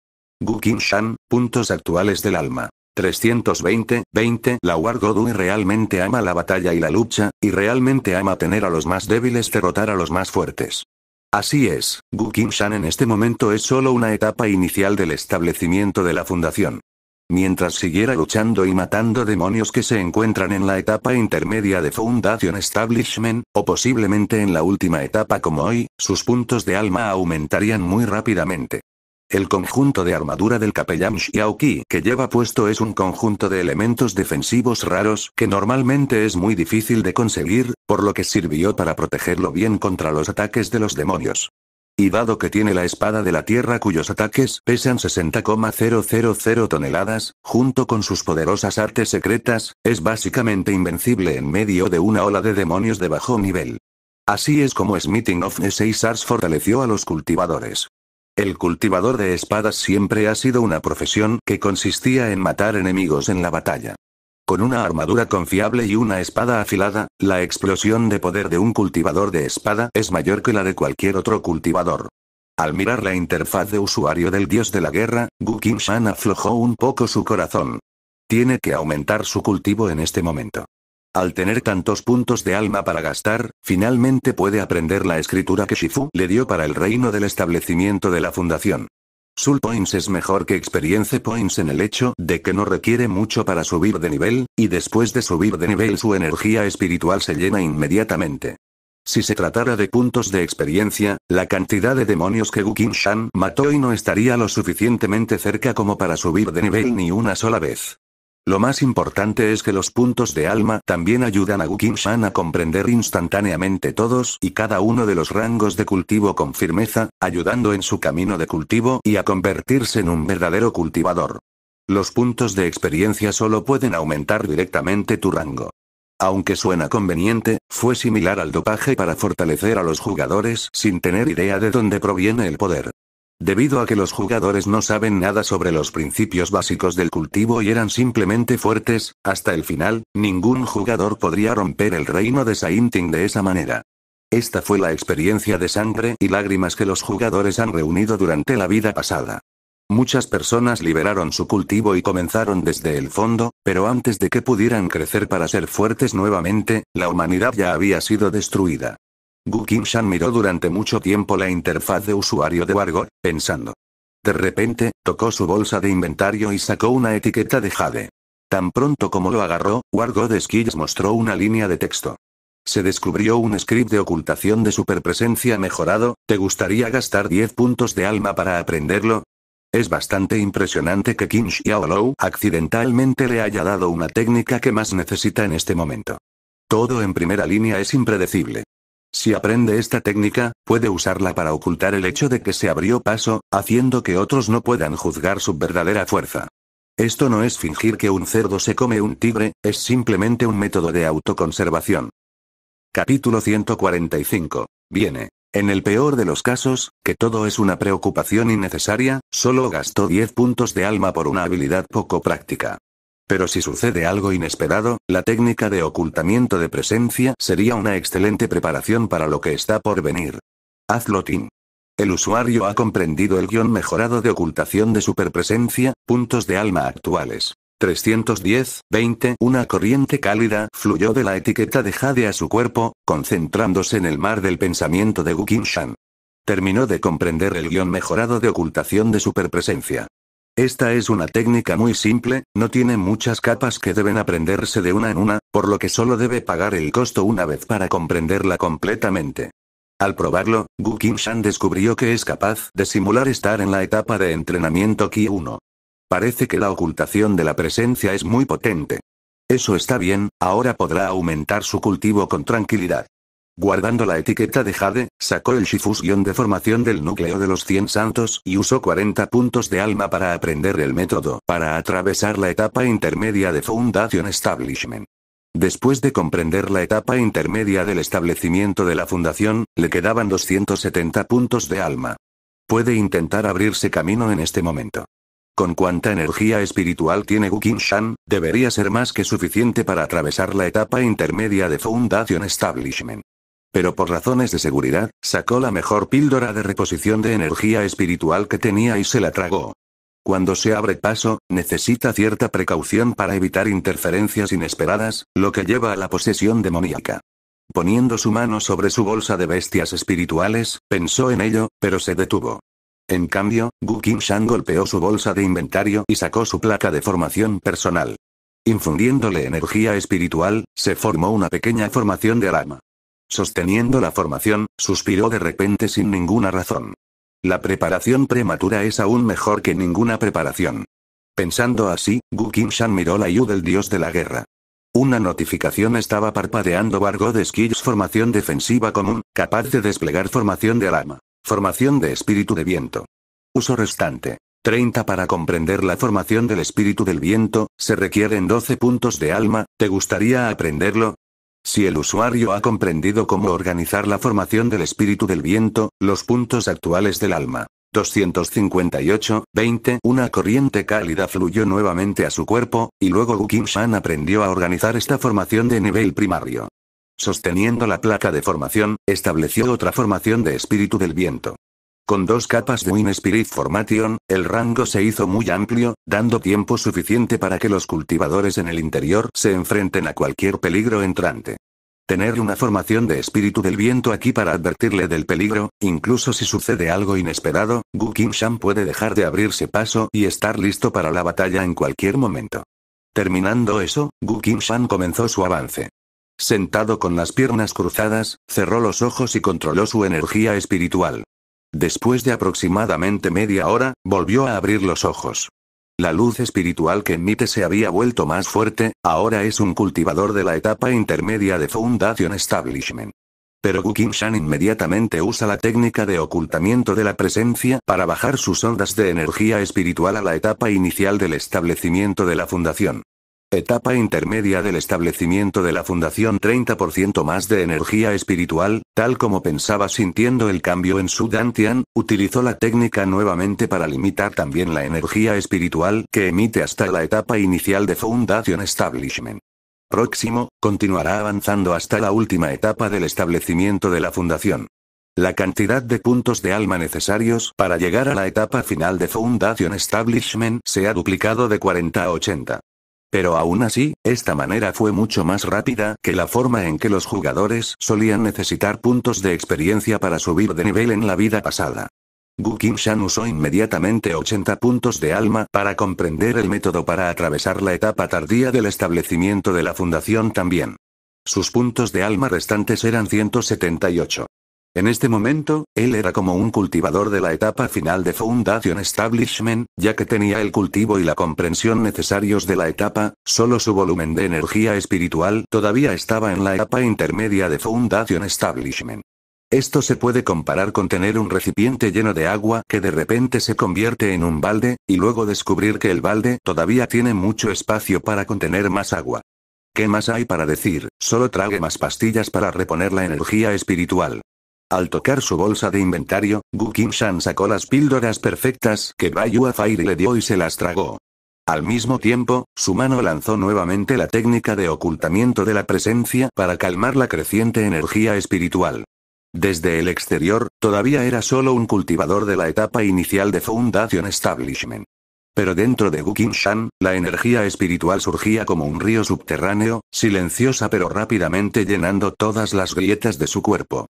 Gu Shan, puntos actuales del alma. 320, 20 La Wargodui realmente ama la batalla y la lucha, y realmente ama tener a los más débiles derrotar a los más fuertes. Así es, Gu Shan en este momento es solo una etapa inicial del establecimiento de la fundación. Mientras siguiera luchando y matando demonios que se encuentran en la etapa intermedia de Foundation Establishment, o posiblemente en la última etapa como hoy, sus puntos de alma aumentarían muy rápidamente. El conjunto de armadura del capellán Xiaoqi que lleva puesto es un conjunto de elementos defensivos raros que normalmente es muy difícil de conseguir, por lo que sirvió para protegerlo bien contra los ataques de los demonios. Y dado que tiene la espada de la tierra cuyos ataques pesan 60,000 toneladas, junto con sus poderosas artes secretas, es básicamente invencible en medio de una ola de demonios de bajo nivel. Así es como Smithing of Ars fortaleció a los cultivadores. El cultivador de espadas siempre ha sido una profesión que consistía en matar enemigos en la batalla. Con una armadura confiable y una espada afilada, la explosión de poder de un cultivador de espada es mayor que la de cualquier otro cultivador. Al mirar la interfaz de usuario del dios de la guerra, Gu Shan aflojó un poco su corazón. Tiene que aumentar su cultivo en este momento. Al tener tantos puntos de alma para gastar, finalmente puede aprender la escritura que Shifu le dio para el reino del establecimiento de la fundación. Soul Points es mejor que Experience Points en el hecho de que no requiere mucho para subir de nivel, y después de subir de nivel su energía espiritual se llena inmediatamente. Si se tratara de puntos de experiencia, la cantidad de demonios que Gu Shan mató y no estaría lo suficientemente cerca como para subir de nivel ni una sola vez. Lo más importante es que los puntos de alma también ayudan a Gukin-shan a comprender instantáneamente todos y cada uno de los rangos de cultivo con firmeza, ayudando en su camino de cultivo y a convertirse en un verdadero cultivador. Los puntos de experiencia solo pueden aumentar directamente tu rango. Aunque suena conveniente, fue similar al dopaje para fortalecer a los jugadores sin tener idea de dónde proviene el poder. Debido a que los jugadores no saben nada sobre los principios básicos del cultivo y eran simplemente fuertes, hasta el final, ningún jugador podría romper el reino de Sainting de esa manera. Esta fue la experiencia de sangre y lágrimas que los jugadores han reunido durante la vida pasada. Muchas personas liberaron su cultivo y comenzaron desde el fondo, pero antes de que pudieran crecer para ser fuertes nuevamente, la humanidad ya había sido destruida. Gu Shan miró durante mucho tiempo la interfaz de usuario de Wargot, pensando. De repente, tocó su bolsa de inventario y sacó una etiqueta de Jade. Tan pronto como lo agarró, Wargot Skills mostró una línea de texto. Se descubrió un script de ocultación de superpresencia mejorado, ¿te gustaría gastar 10 puntos de alma para aprenderlo? Es bastante impresionante que Qin Xiaolou accidentalmente le haya dado una técnica que más necesita en este momento. Todo en primera línea es impredecible. Si aprende esta técnica, puede usarla para ocultar el hecho de que se abrió paso, haciendo que otros no puedan juzgar su verdadera fuerza. Esto no es fingir que un cerdo se come un tigre, es simplemente un método de autoconservación. Capítulo 145. Viene. En el peor de los casos, que todo es una preocupación innecesaria, solo gastó 10 puntos de alma por una habilidad poco práctica. Pero si sucede algo inesperado, la técnica de ocultamiento de presencia sería una excelente preparación para lo que está por venir. Hazlo Tim. El usuario ha comprendido el guion mejorado de ocultación de superpresencia, puntos de alma actuales. 310, 20. Una corriente cálida fluyó de la etiqueta de Jade a su cuerpo, concentrándose en el mar del pensamiento de Gukin Shan. Terminó de comprender el guion mejorado de ocultación de superpresencia. Esta es una técnica muy simple, no tiene muchas capas que deben aprenderse de una en una, por lo que solo debe pagar el costo una vez para comprenderla completamente. Al probarlo, Gu Shan descubrió que es capaz de simular estar en la etapa de entrenamiento Ki 1. Parece que la ocultación de la presencia es muy potente. Eso está bien, ahora podrá aumentar su cultivo con tranquilidad. Guardando la etiqueta de Jade, sacó el Shifusion de formación del núcleo de los 100 santos y usó 40 puntos de alma para aprender el método para atravesar la etapa intermedia de Foundation Establishment. Después de comprender la etapa intermedia del establecimiento de la fundación, le quedaban 270 puntos de alma. Puede intentar abrirse camino en este momento. Con cuánta energía espiritual tiene Gukin Shan, debería ser más que suficiente para atravesar la etapa intermedia de Foundation Establishment. Pero por razones de seguridad, sacó la mejor píldora de reposición de energía espiritual que tenía y se la tragó. Cuando se abre paso, necesita cierta precaución para evitar interferencias inesperadas, lo que lleva a la posesión demoníaca. Poniendo su mano sobre su bolsa de bestias espirituales, pensó en ello, pero se detuvo. En cambio, Gu Shan golpeó su bolsa de inventario y sacó su placa de formación personal. Infundiéndole energía espiritual, se formó una pequeña formación de arama. Sosteniendo la formación, suspiró de repente sin ninguna razón. La preparación prematura es aún mejor que ninguna preparación. Pensando así, Gu Shan miró la Yu del dios de la guerra. Una notificación estaba parpadeando Bargo de Skills Formación Defensiva Común, capaz de desplegar formación de alama. Formación de espíritu de viento. Uso restante. 30 para comprender la formación del espíritu del viento, se requieren 12 puntos de alma, ¿te gustaría aprenderlo? Si el usuario ha comprendido cómo organizar la formación del espíritu del viento, los puntos actuales del alma. 258, 20. Una corriente cálida fluyó nuevamente a su cuerpo, y luego Gu Shan aprendió a organizar esta formación de nivel primario. Sosteniendo la placa de formación, estableció otra formación de espíritu del viento. Con dos capas de Win Spirit Formation, el rango se hizo muy amplio, dando tiempo suficiente para que los cultivadores en el interior se enfrenten a cualquier peligro entrante. Tener una formación de espíritu del viento aquí para advertirle del peligro, incluso si sucede algo inesperado, Gu Shan puede dejar de abrirse paso y estar listo para la batalla en cualquier momento. Terminando eso, Gu Shan comenzó su avance. Sentado con las piernas cruzadas, cerró los ojos y controló su energía espiritual. Después de aproximadamente media hora, volvió a abrir los ojos. La luz espiritual que emite se había vuelto más fuerte, ahora es un cultivador de la etapa intermedia de Foundation Establishment. Pero Gu Shan inmediatamente usa la técnica de ocultamiento de la presencia para bajar sus ondas de energía espiritual a la etapa inicial del establecimiento de la fundación. Etapa intermedia del establecimiento de la fundación 30% más de energía espiritual, tal como pensaba sintiendo el cambio en su Dantian, utilizó la técnica nuevamente para limitar también la energía espiritual que emite hasta la etapa inicial de Foundation Establishment. Próximo, continuará avanzando hasta la última etapa del establecimiento de la fundación. La cantidad de puntos de alma necesarios para llegar a la etapa final de Foundation Establishment se ha duplicado de 40 a 80. Pero aún así, esta manera fue mucho más rápida que la forma en que los jugadores solían necesitar puntos de experiencia para subir de nivel en la vida pasada. Gu Shan usó inmediatamente 80 puntos de alma para comprender el método para atravesar la etapa tardía del establecimiento de la fundación también. Sus puntos de alma restantes eran 178. En este momento, él era como un cultivador de la etapa final de Foundation Establishment, ya que tenía el cultivo y la comprensión necesarios de la etapa, solo su volumen de energía espiritual todavía estaba en la etapa intermedia de Foundation Establishment. Esto se puede comparar con tener un recipiente lleno de agua que de repente se convierte en un balde, y luego descubrir que el balde todavía tiene mucho espacio para contener más agua. ¿Qué más hay para decir? Solo trague más pastillas para reponer la energía espiritual. Al tocar su bolsa de inventario, Gu Shan sacó las píldoras perfectas que Bayu Fire le dio y se las tragó. Al mismo tiempo, su mano lanzó nuevamente la técnica de ocultamiento de la presencia para calmar la creciente energía espiritual. Desde el exterior, todavía era solo un cultivador de la etapa inicial de Foundation Establishment. Pero dentro de Gu Shan, la energía espiritual surgía como un río subterráneo, silenciosa pero rápidamente llenando todas las grietas de su cuerpo.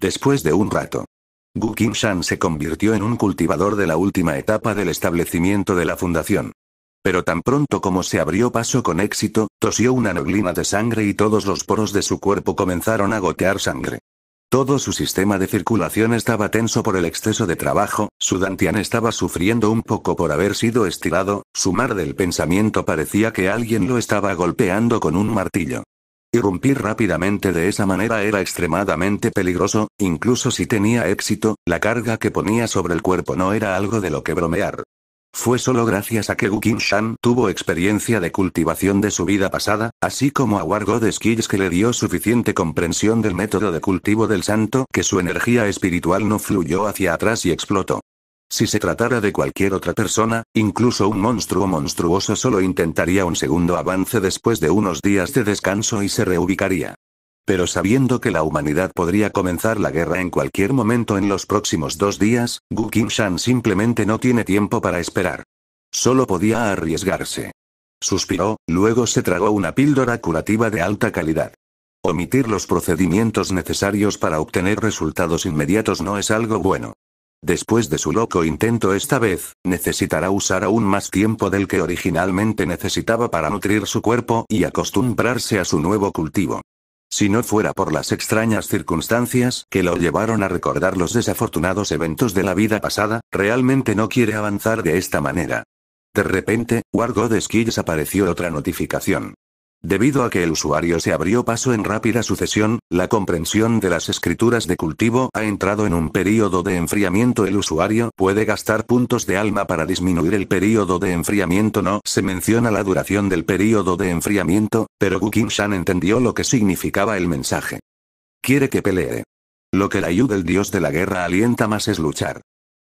Después de un rato, Gu Shan se convirtió en un cultivador de la última etapa del establecimiento de la fundación. Pero tan pronto como se abrió paso con éxito, tosió una neblina de sangre y todos los poros de su cuerpo comenzaron a gotear sangre. Todo su sistema de circulación estaba tenso por el exceso de trabajo, su dantian estaba sufriendo un poco por haber sido estirado, su mar del pensamiento parecía que alguien lo estaba golpeando con un martillo. Irrumpir rápidamente de esa manera era extremadamente peligroso, incluso si tenía éxito, la carga que ponía sobre el cuerpo no era algo de lo que bromear. Fue solo gracias a que Gu Shan tuvo experiencia de cultivación de su vida pasada, así como a Wargod Skills que le dio suficiente comprensión del método de cultivo del santo que su energía espiritual no fluyó hacia atrás y explotó. Si se tratara de cualquier otra persona, incluso un monstruo monstruoso solo intentaría un segundo avance después de unos días de descanso y se reubicaría. Pero sabiendo que la humanidad podría comenzar la guerra en cualquier momento en los próximos dos días, Gu Shan simplemente no tiene tiempo para esperar. Solo podía arriesgarse. Suspiró, luego se tragó una píldora curativa de alta calidad. Omitir los procedimientos necesarios para obtener resultados inmediatos no es algo bueno. Después de su loco intento esta vez, necesitará usar aún más tiempo del que originalmente necesitaba para nutrir su cuerpo y acostumbrarse a su nuevo cultivo. Si no fuera por las extrañas circunstancias que lo llevaron a recordar los desafortunados eventos de la vida pasada, realmente no quiere avanzar de esta manera. De repente, Wargo de Skills apareció otra notificación. Debido a que el usuario se abrió paso en rápida sucesión, la comprensión de las escrituras de cultivo ha entrado en un período de enfriamiento. El usuario puede gastar puntos de alma para disminuir el período de enfriamiento. No se menciona la duración del período de enfriamiento, pero Gukin Shan entendió lo que significaba el mensaje. Quiere que pelee. Lo que la ayuda del dios de la guerra alienta más es luchar.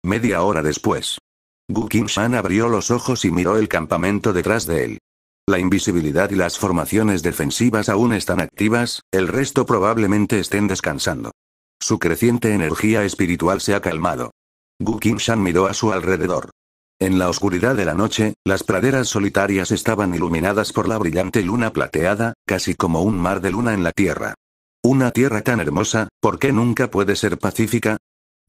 Media hora después. Gukin Shan abrió los ojos y miró el campamento detrás de él. La invisibilidad y las formaciones defensivas aún están activas, el resto probablemente estén descansando. Su creciente energía espiritual se ha calmado. Gu Shan miró a su alrededor. En la oscuridad de la noche, las praderas solitarias estaban iluminadas por la brillante luna plateada, casi como un mar de luna en la tierra. Una tierra tan hermosa, ¿por qué nunca puede ser pacífica?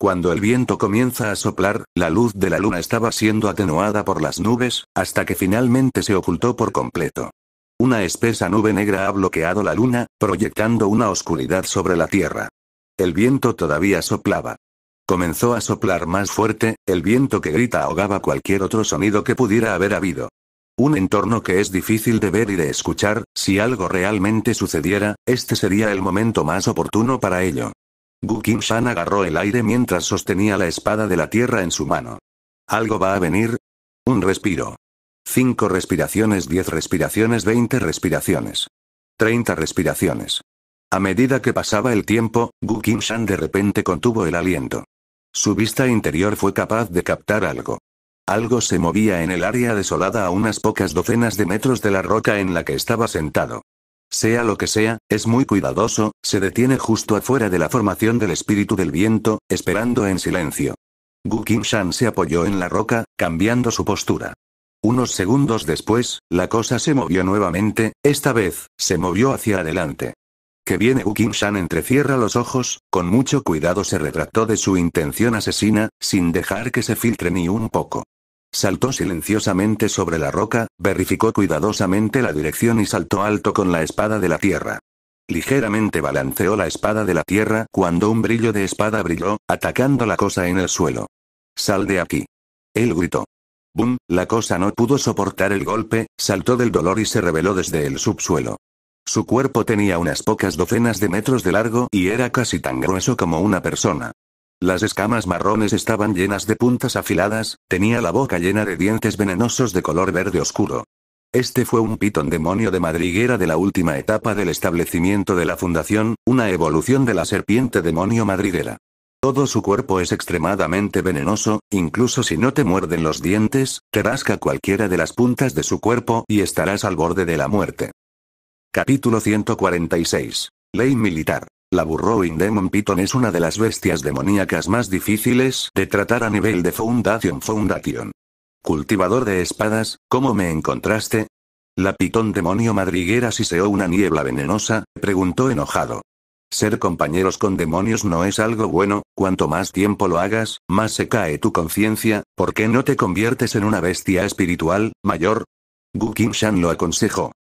Cuando el viento comienza a soplar, la luz de la luna estaba siendo atenuada por las nubes, hasta que finalmente se ocultó por completo. Una espesa nube negra ha bloqueado la luna, proyectando una oscuridad sobre la tierra. El viento todavía soplaba. Comenzó a soplar más fuerte, el viento que grita ahogaba cualquier otro sonido que pudiera haber habido. Un entorno que es difícil de ver y de escuchar, si algo realmente sucediera, este sería el momento más oportuno para ello. Gu Shan agarró el aire mientras sostenía la espada de la tierra en su mano. ¿Algo va a venir? Un respiro. Cinco respiraciones, diez respiraciones, veinte respiraciones. Treinta respiraciones. A medida que pasaba el tiempo, Gu Shan de repente contuvo el aliento. Su vista interior fue capaz de captar algo. Algo se movía en el área desolada a unas pocas docenas de metros de la roca en la que estaba sentado. Sea lo que sea, es muy cuidadoso, se detiene justo afuera de la formación del espíritu del viento, esperando en silencio. Gu Shan se apoyó en la roca, cambiando su postura. Unos segundos después, la cosa se movió nuevamente, esta vez, se movió hacia adelante. Que viene Gu Shan entrecierra los ojos, con mucho cuidado se retrató de su intención asesina, sin dejar que se filtre ni un poco. Saltó silenciosamente sobre la roca, verificó cuidadosamente la dirección y saltó alto con la espada de la tierra. Ligeramente balanceó la espada de la tierra cuando un brillo de espada brilló, atacando la cosa en el suelo. Sal de aquí. Él gritó. ¡Bum! La cosa no pudo soportar el golpe, saltó del dolor y se reveló desde el subsuelo. Su cuerpo tenía unas pocas docenas de metros de largo y era casi tan grueso como una persona. Las escamas marrones estaban llenas de puntas afiladas, tenía la boca llena de dientes venenosos de color verde oscuro. Este fue un pitón demonio de madriguera de la última etapa del establecimiento de la fundación, una evolución de la serpiente demonio madriguera. Todo su cuerpo es extremadamente venenoso, incluso si no te muerden los dientes, te rasca cualquiera de las puntas de su cuerpo y estarás al borde de la muerte. Capítulo 146. Ley militar. La Burrowing Demon Python es una de las bestias demoníacas más difíciles de tratar a nivel de Foundation Foundation. Cultivador de espadas, ¿cómo me encontraste? La pitón demonio madriguera siseó una niebla venenosa, preguntó enojado. Ser compañeros con demonios no es algo bueno, cuanto más tiempo lo hagas, más se cae tu conciencia, ¿por qué no te conviertes en una bestia espiritual, mayor? Gu Shan lo aconsejó.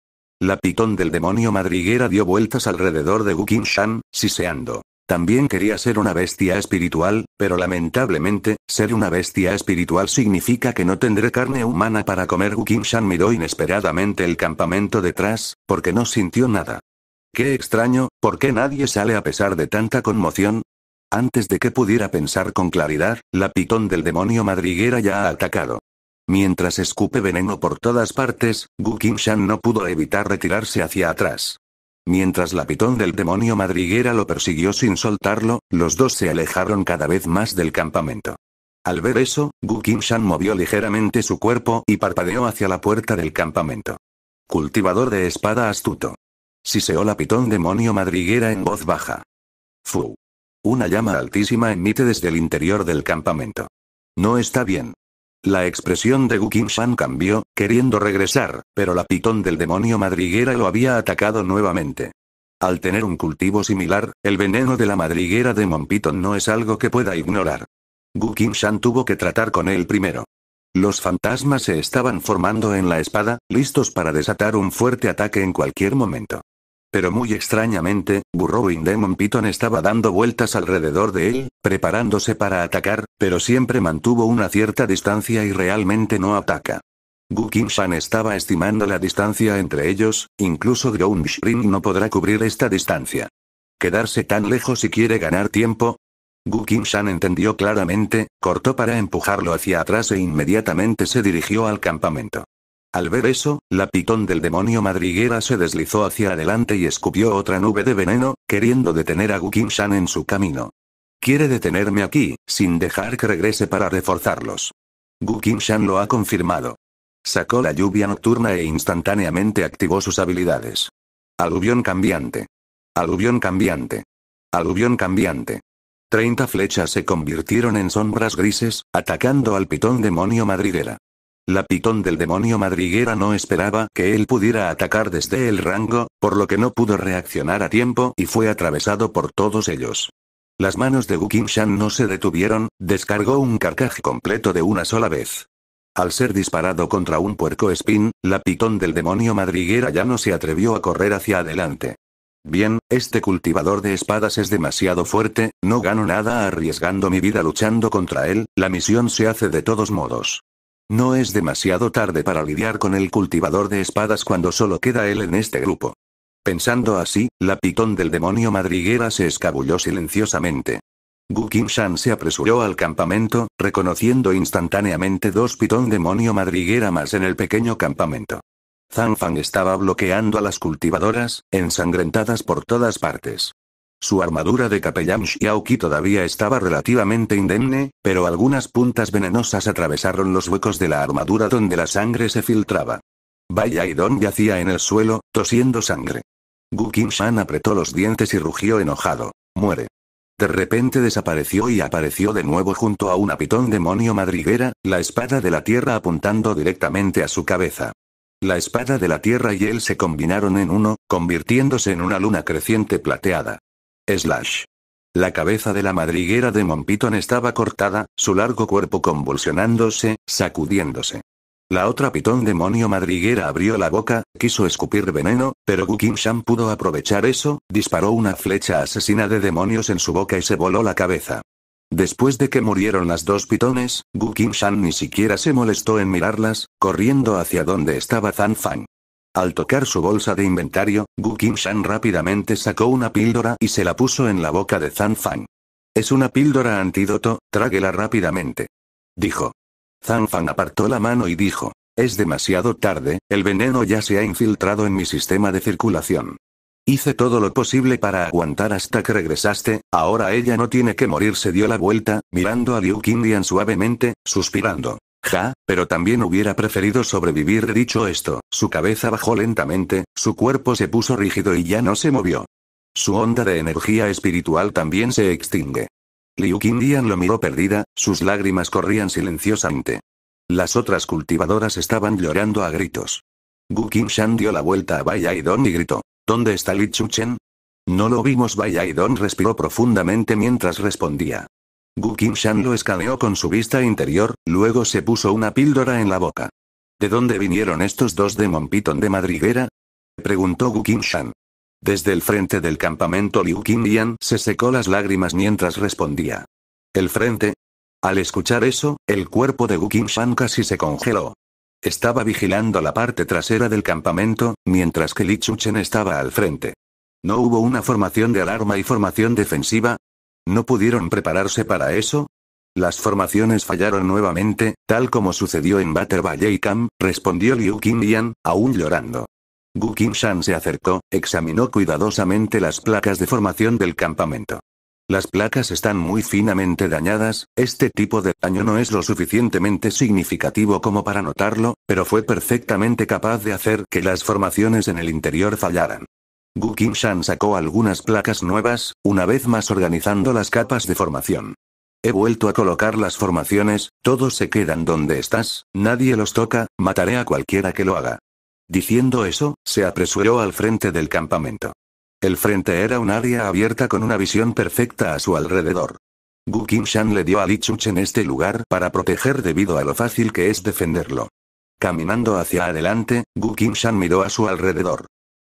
La pitón del demonio madriguera dio vueltas alrededor de Gukin Shan, siseando. También quería ser una bestia espiritual, pero lamentablemente, ser una bestia espiritual significa que no tendré carne humana para comer. Gukin Shan miró inesperadamente el campamento detrás, porque no sintió nada. Qué extraño, ¿por qué nadie sale a pesar de tanta conmoción? Antes de que pudiera pensar con claridad, la pitón del demonio madriguera ya ha atacado. Mientras escupe veneno por todas partes, Gu Shan no pudo evitar retirarse hacia atrás. Mientras la pitón del demonio madriguera lo persiguió sin soltarlo, los dos se alejaron cada vez más del campamento. Al ver eso, Gu Shan movió ligeramente su cuerpo y parpadeó hacia la puerta del campamento. Cultivador de espada astuto. Siseó la pitón demonio madriguera en voz baja. Fu. Una llama altísima emite desde el interior del campamento. No está bien. La expresión de Gu Shan cambió, queriendo regresar, pero la pitón del demonio madriguera lo había atacado nuevamente. Al tener un cultivo similar, el veneno de la madriguera de Monpiton no es algo que pueda ignorar. Gu Shan tuvo que tratar con él primero. Los fantasmas se estaban formando en la espada, listos para desatar un fuerte ataque en cualquier momento. Pero muy extrañamente, Burrowing Demon Piton estaba dando vueltas alrededor de él, preparándose para atacar, pero siempre mantuvo una cierta distancia y realmente no ataca. Gu Shan estaba estimando la distancia entre ellos, incluso Ground Shrin no podrá cubrir esta distancia. ¿Quedarse tan lejos si quiere ganar tiempo? Gu Shan entendió claramente, cortó para empujarlo hacia atrás e inmediatamente se dirigió al campamento. Al ver eso, la pitón del demonio madriguera se deslizó hacia adelante y escupió otra nube de veneno, queriendo detener a Gu Shan en su camino. Quiere detenerme aquí, sin dejar que regrese para reforzarlos. Gu Shan lo ha confirmado. Sacó la lluvia nocturna e instantáneamente activó sus habilidades. Aluvión cambiante. Aluvión cambiante. Aluvión cambiante. Treinta flechas se convirtieron en sombras grises, atacando al pitón demonio madriguera. La pitón del demonio madriguera no esperaba que él pudiera atacar desde el rango, por lo que no pudo reaccionar a tiempo y fue atravesado por todos ellos. Las manos de Shan no se detuvieron, descargó un carcaje completo de una sola vez. Al ser disparado contra un puerco espín, la pitón del demonio madriguera ya no se atrevió a correr hacia adelante. Bien, este cultivador de espadas es demasiado fuerte, no gano nada arriesgando mi vida luchando contra él, la misión se hace de todos modos. No es demasiado tarde para lidiar con el cultivador de espadas cuando solo queda él en este grupo. Pensando así, la pitón del demonio madriguera se escabulló silenciosamente. Gu Shan se apresuró al campamento, reconociendo instantáneamente dos pitón demonio madriguera más en el pequeño campamento. Fang estaba bloqueando a las cultivadoras, ensangrentadas por todas partes. Su armadura de capellán Xiaoqi todavía estaba relativamente indemne, pero algunas puntas venenosas atravesaron los huecos de la armadura donde la sangre se filtraba. Bai Don yacía en el suelo, tosiendo sangre. Gu Shan apretó los dientes y rugió enojado. Muere. De repente desapareció y apareció de nuevo junto a una pitón demonio madriguera, la espada de la tierra apuntando directamente a su cabeza. La espada de la tierra y él se combinaron en uno, convirtiéndose en una luna creciente plateada. Slash. La cabeza de la madriguera de Monpiton estaba cortada, su largo cuerpo convulsionándose, sacudiéndose. La otra pitón demonio madriguera abrió la boca, quiso escupir veneno, pero Gu Shan pudo aprovechar eso, disparó una flecha asesina de demonios en su boca y se voló la cabeza. Después de que murieron las dos pitones, Gu Shan ni siquiera se molestó en mirarlas, corriendo hacia donde estaba Zan Fang. Al tocar su bolsa de inventario, Gu Shan rápidamente sacó una píldora y se la puso en la boca de Zan Fang. Es una píldora antídoto, tráguela rápidamente. Dijo. Zanfang apartó la mano y dijo. Es demasiado tarde, el veneno ya se ha infiltrado en mi sistema de circulación. Hice todo lo posible para aguantar hasta que regresaste, ahora ella no tiene que morir. Se dio la vuelta, mirando a Liu Qinglian suavemente, suspirando. Ja, pero también hubiera preferido sobrevivir. Dicho esto, su cabeza bajó lentamente, su cuerpo se puso rígido y ya no se movió. Su onda de energía espiritual también se extingue. Liu Qinglian lo miró perdida, sus lágrimas corrían silenciosamente. Las otras cultivadoras estaban llorando a gritos. Gu Shan dio la vuelta a Bai Aidon y gritó. ¿Dónde está Li Chuchen? No lo vimos. Bai Aidon respiró profundamente mientras respondía. Gu Shan lo escaneó con su vista interior, luego se puso una píldora en la boca. ¿De dónde vinieron estos dos de Monpiton de madriguera? preguntó Gu Shan. Desde el frente del campamento Liu Qinglian se secó las lágrimas mientras respondía. ¿El frente? Al escuchar eso, el cuerpo de Gu Shan casi se congeló. Estaba vigilando la parte trasera del campamento, mientras que Li Chuchen estaba al frente. ¿No hubo una formación de alarma y formación defensiva? ¿No pudieron prepararse para eso? Las formaciones fallaron nuevamente, tal como sucedió en Batter Valley Camp, respondió Liu Qinglian, aún llorando. Gu Shan se acercó, examinó cuidadosamente las placas de formación del campamento. Las placas están muy finamente dañadas, este tipo de daño no es lo suficientemente significativo como para notarlo, pero fue perfectamente capaz de hacer que las formaciones en el interior fallaran. Gu Shan sacó algunas placas nuevas, una vez más organizando las capas de formación. He vuelto a colocar las formaciones, todos se quedan donde estás, nadie los toca, mataré a cualquiera que lo haga. Diciendo eso, se apresuró al frente del campamento. El frente era un área abierta con una visión perfecta a su alrededor. Gu Shan le dio a Li en este lugar para proteger debido a lo fácil que es defenderlo. Caminando hacia adelante, Gu miró a su alrededor.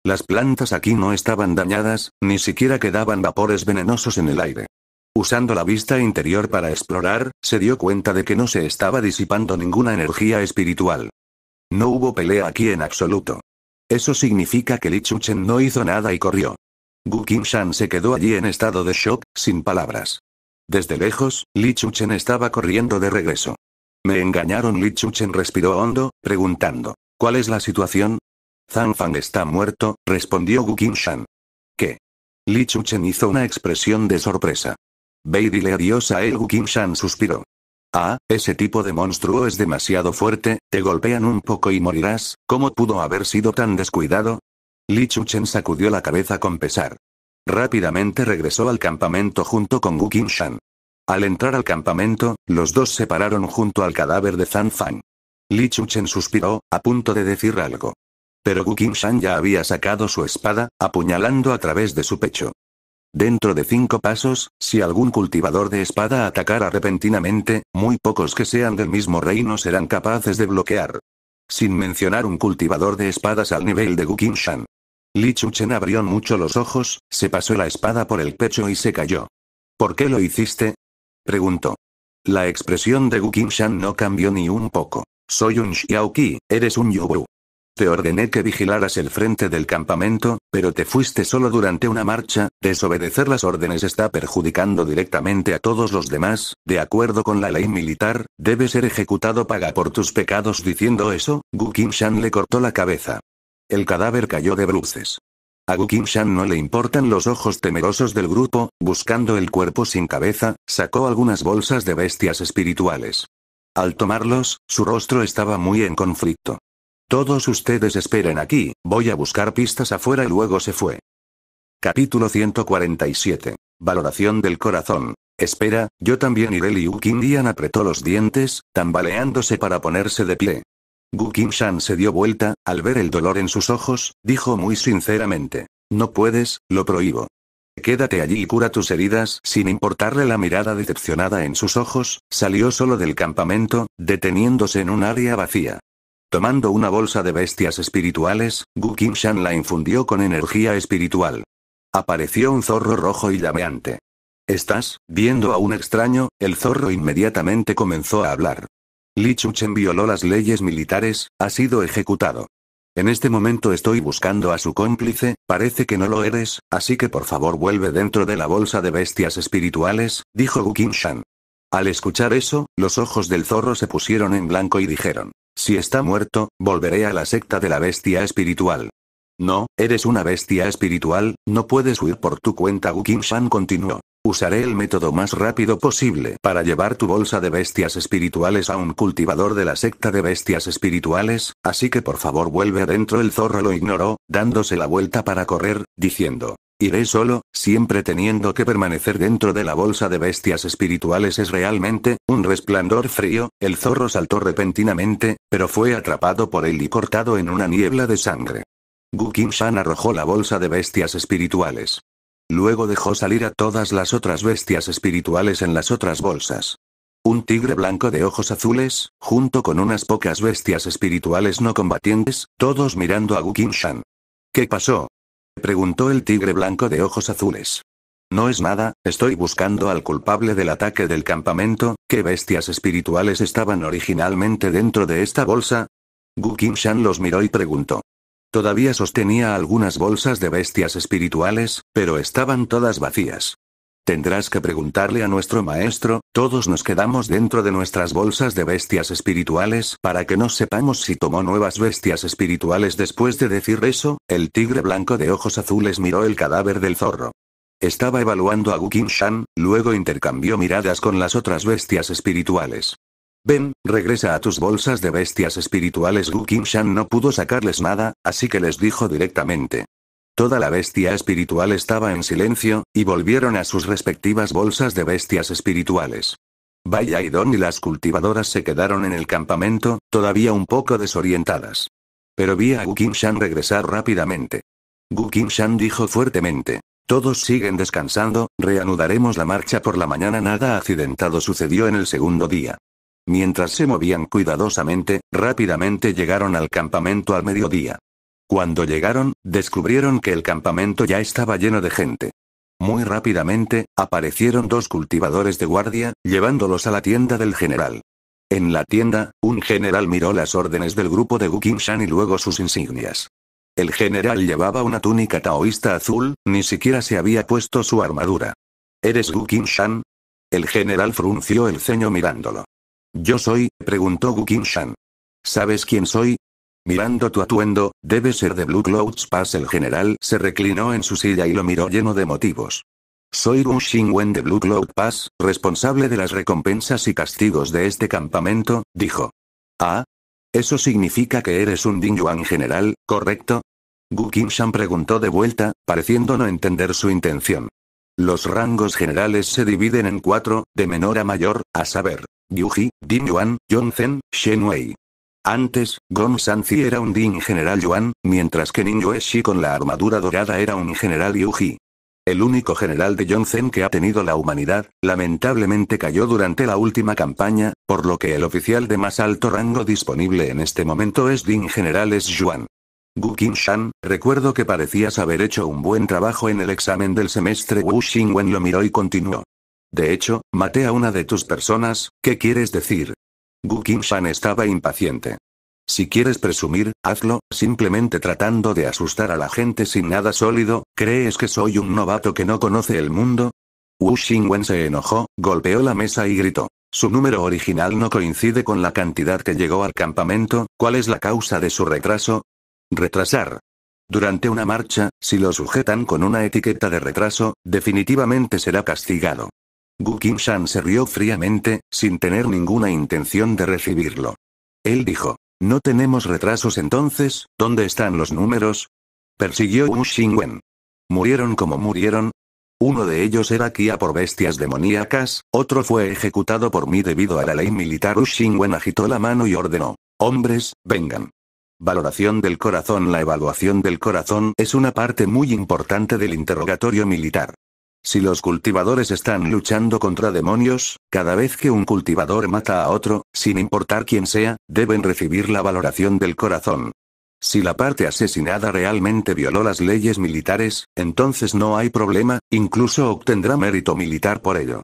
Las plantas aquí no estaban dañadas, ni siquiera quedaban vapores venenosos en el aire. Usando la vista interior para explorar, se dio cuenta de que no se estaba disipando ninguna energía espiritual. No hubo pelea aquí en absoluto. Eso significa que Li Chuchen no hizo nada y corrió. Gu Shan se quedó allí en estado de shock, sin palabras. Desde lejos, Li Chuchen estaba corriendo de regreso. Me engañaron. Li Chuchen respiró hondo, preguntando. ¿Cuál es la situación? Zhang Fang está muerto, respondió Gu Shan. ¿Qué? Li Chuchen hizo una expresión de sorpresa. Ve y dile adiós a él. Gu Shan suspiró. Ah, ese tipo de monstruo es demasiado fuerte, te golpean un poco y morirás, ¿cómo pudo haber sido tan descuidado? Li Chuchen sacudió la cabeza con pesar. Rápidamente regresó al campamento junto con Gu Shan. Al entrar al campamento, los dos se pararon junto al cadáver de Zan Fang. Li Chuchen suspiró, a punto de decir algo. Pero Gu Shan ya había sacado su espada, apuñalando a través de su pecho. Dentro de cinco pasos, si algún cultivador de espada atacara repentinamente, muy pocos que sean del mismo reino serán capaces de bloquear. Sin mencionar un cultivador de espadas al nivel de Gu Shan. Li Chuchen abrió mucho los ojos, se pasó la espada por el pecho y se cayó. ¿Por qué lo hiciste? preguntó. La expresión de Gu Shan no cambió ni un poco. Soy un Xiaoqi, eres un Yubu. Te ordené que vigilaras el frente del campamento, pero te fuiste solo durante una marcha, desobedecer las órdenes está perjudicando directamente a todos los demás, de acuerdo con la ley militar, debe ser ejecutado paga por tus pecados diciendo eso, Gu Shan le cortó la cabeza. El cadáver cayó de bruces. A Gu Shan no le importan los ojos temerosos del grupo, buscando el cuerpo sin cabeza, sacó algunas bolsas de bestias espirituales. Al tomarlos, su rostro estaba muy en conflicto. Todos ustedes esperen aquí, voy a buscar pistas afuera y luego se fue. Capítulo 147. Valoración del corazón. Espera, yo también iré. Liu Qingdian apretó los dientes, tambaleándose para ponerse de pie. Gu Shan se dio vuelta, al ver el dolor en sus ojos, dijo muy sinceramente. No puedes, lo prohíbo. Quédate allí y cura tus heridas. Sin importarle la mirada decepcionada en sus ojos, salió solo del campamento, deteniéndose en un área vacía. Tomando una bolsa de bestias espirituales, Gu Shan la infundió con energía espiritual. Apareció un zorro rojo y llameante. ¿Estás viendo a un extraño? El zorro inmediatamente comenzó a hablar. Li Chuchen violó las leyes militares, ha sido ejecutado. En este momento estoy buscando a su cómplice, parece que no lo eres, así que por favor vuelve dentro de la bolsa de bestias espirituales, dijo Gu Shan. Al escuchar eso, los ojos del zorro se pusieron en blanco y dijeron, si está muerto, volveré a la secta de la bestia espiritual. No, eres una bestia espiritual, no puedes huir por tu cuenta. Gu Shan continuó. Usaré el método más rápido posible para llevar tu bolsa de bestias espirituales a un cultivador de la secta de bestias espirituales, así que por favor vuelve adentro. El zorro lo ignoró, dándose la vuelta para correr, diciendo, Iré solo, siempre teniendo que permanecer dentro de la bolsa de bestias espirituales es realmente, un resplandor frío, el zorro saltó repentinamente, pero fue atrapado por él y cortado en una niebla de sangre. Gu Shan arrojó la bolsa de bestias espirituales. Luego dejó salir a todas las otras bestias espirituales en las otras bolsas. Un tigre blanco de ojos azules, junto con unas pocas bestias espirituales no combatientes, todos mirando a Gu Shan. ¿Qué pasó? Preguntó el tigre blanco de ojos azules. No es nada, estoy buscando al culpable del ataque del campamento, ¿qué bestias espirituales estaban originalmente dentro de esta bolsa? Gu Shan los miró y preguntó. Todavía sostenía algunas bolsas de bestias espirituales, pero estaban todas vacías. Tendrás que preguntarle a nuestro maestro, todos nos quedamos dentro de nuestras bolsas de bestias espirituales para que no sepamos si tomó nuevas bestias espirituales después de decir eso, el tigre blanco de ojos azules miró el cadáver del zorro. Estaba evaluando a Gu Shan, luego intercambió miradas con las otras bestias espirituales. Ven, regresa a tus bolsas de bestias espirituales. Gu Shan no pudo sacarles nada, así que les dijo directamente. Toda la bestia espiritual estaba en silencio, y volvieron a sus respectivas bolsas de bestias espirituales. Vaya y Don y las cultivadoras se quedaron en el campamento, todavía un poco desorientadas. Pero vi a Gu Shan regresar rápidamente. Gu Shan dijo fuertemente. Todos siguen descansando, reanudaremos la marcha por la mañana. Nada accidentado sucedió en el segundo día. Mientras se movían cuidadosamente, rápidamente llegaron al campamento al mediodía. Cuando llegaron, descubrieron que el campamento ya estaba lleno de gente. Muy rápidamente, aparecieron dos cultivadores de guardia, llevándolos a la tienda del general. En la tienda, un general miró las órdenes del grupo de Shan y luego sus insignias. El general llevaba una túnica taoísta azul, ni siquiera se había puesto su armadura. ¿Eres Shan? El general frunció el ceño mirándolo. Yo soy, preguntó Shan. ¿Sabes quién soy? Mirando tu atuendo, debe ser de Blue Clouds Pass. El general se reclinó en su silla y lo miró lleno de motivos. Soy Wu Xingwen de Blue Cloud Pass, responsable de las recompensas y castigos de este campamento, dijo. Ah. Eso significa que eres un Ding Yuan general, ¿correcto? Gu Qingshan preguntó de vuelta, pareciendo no entender su intención. Los rangos generales se dividen en cuatro, de menor a mayor, a saber, Yuji, Ding Yuan, Yongzhen, Shen Wei. Antes, Gong Sanzi era un Ding General Yuan, mientras que Ning Yueshi con la armadura dorada era un General Yuji. El único general de Yongzhen que ha tenido la humanidad, lamentablemente cayó durante la última campaña, por lo que el oficial de más alto rango disponible en este momento es Ding General Es Yuan. Gu Shan, recuerdo que parecías haber hecho un buen trabajo en el examen del semestre. Wu Xingwen lo miró y continuó. De hecho, maté a una de tus personas, ¿qué quieres decir? Gu Shan estaba impaciente. Si quieres presumir, hazlo, simplemente tratando de asustar a la gente sin nada sólido, ¿crees que soy un novato que no conoce el mundo? Wu Xingwen se enojó, golpeó la mesa y gritó. Su número original no coincide con la cantidad que llegó al campamento, ¿cuál es la causa de su retraso? Retrasar. Durante una marcha, si lo sujetan con una etiqueta de retraso, definitivamente será castigado. Gu Shan se rió fríamente, sin tener ninguna intención de recibirlo. Él dijo. No tenemos retrasos entonces, ¿dónde están los números? Persiguió Wu Xingwen. ¿Murieron como murieron? Uno de ellos era Kia por bestias demoníacas, otro fue ejecutado por mí debido a la ley militar. Wu Xingwen agitó la mano y ordenó. Hombres, vengan. Valoración del corazón La evaluación del corazón es una parte muy importante del interrogatorio militar. Si los cultivadores están luchando contra demonios, cada vez que un cultivador mata a otro, sin importar quién sea, deben recibir la valoración del corazón. Si la parte asesinada realmente violó las leyes militares, entonces no hay problema, incluso obtendrá mérito militar por ello.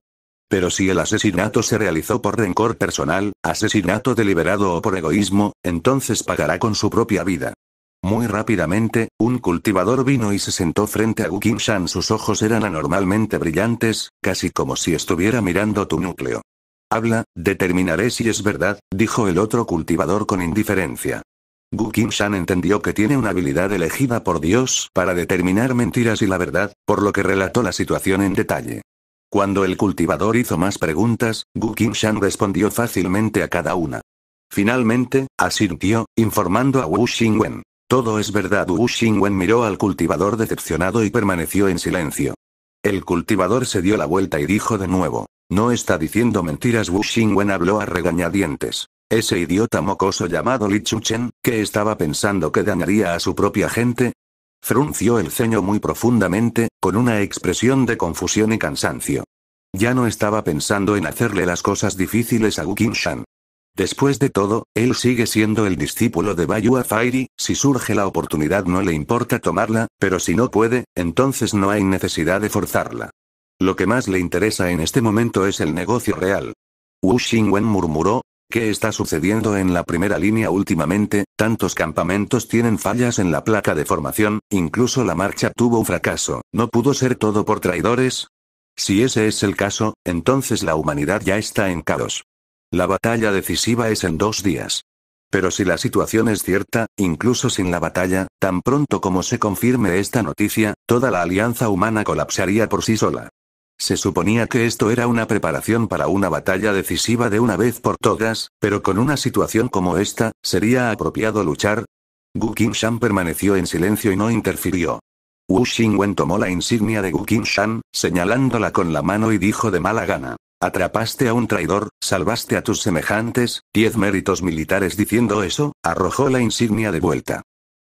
Pero si el asesinato se realizó por rencor personal, asesinato deliberado o por egoísmo, entonces pagará con su propia vida. Muy rápidamente, un cultivador vino y se sentó frente a Gu Shan. Sus ojos eran anormalmente brillantes, casi como si estuviera mirando tu núcleo. Habla, determinaré si es verdad, dijo el otro cultivador con indiferencia. Gu Shan entendió que tiene una habilidad elegida por Dios para determinar mentiras y la verdad, por lo que relató la situación en detalle. Cuando el cultivador hizo más preguntas, Gu Shan respondió fácilmente a cada una. Finalmente, asintió, informando a Wu Xingwen. Todo es verdad. Wu Xingwen miró al cultivador decepcionado y permaneció en silencio. El cultivador se dio la vuelta y dijo de nuevo. No está diciendo mentiras. Wu Xingwen habló a regañadientes. Ese idiota mocoso llamado Li Chuchen, que estaba pensando que dañaría a su propia gente. Frunció el ceño muy profundamente, con una expresión de confusión y cansancio. Ya no estaba pensando en hacerle las cosas difíciles a Wu Shan. Después de todo, él sigue siendo el discípulo de Bayua Fairy, si surge la oportunidad no le importa tomarla, pero si no puede, entonces no hay necesidad de forzarla. Lo que más le interesa en este momento es el negocio real. Wu Xingwen murmuró, ¿Qué está sucediendo en la primera línea últimamente? Tantos campamentos tienen fallas en la placa de formación, incluso la marcha tuvo un fracaso, ¿no pudo ser todo por traidores? Si ese es el caso, entonces la humanidad ya está en caos. La batalla decisiva es en dos días. Pero si la situación es cierta, incluso sin la batalla, tan pronto como se confirme esta noticia, toda la alianza humana colapsaría por sí sola. Se suponía que esto era una preparación para una batalla decisiva de una vez por todas, pero con una situación como esta, ¿sería apropiado luchar? Gu Shan permaneció en silencio y no interfirió. Wu Xingwen tomó la insignia de Gu Shan, señalándola con la mano y dijo de mala gana. Atrapaste a un traidor, salvaste a tus semejantes, diez méritos militares diciendo eso, arrojó la insignia de vuelta.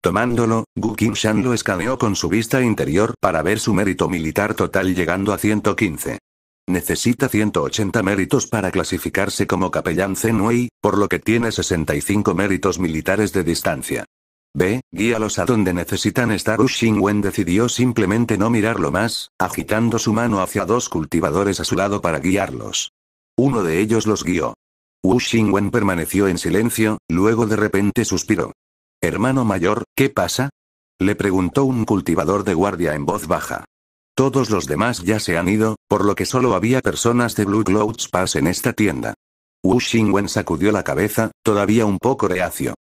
Tomándolo, Gu Shan lo escaneó con su vista interior para ver su mérito militar total llegando a 115. Necesita 180 méritos para clasificarse como capellán Zenwei, por lo que tiene 65 méritos militares de distancia. Ve, guíalos a donde necesitan estar. Wu Wen decidió simplemente no mirarlo más, agitando su mano hacia dos cultivadores a su lado para guiarlos. Uno de ellos los guió. Wu Wen permaneció en silencio, luego de repente suspiró. Hermano mayor, ¿qué pasa? Le preguntó un cultivador de guardia en voz baja. Todos los demás ya se han ido, por lo que solo había personas de Blue Clouds Pass en esta tienda. Wu Xingwen sacudió la cabeza, todavía un poco reacio.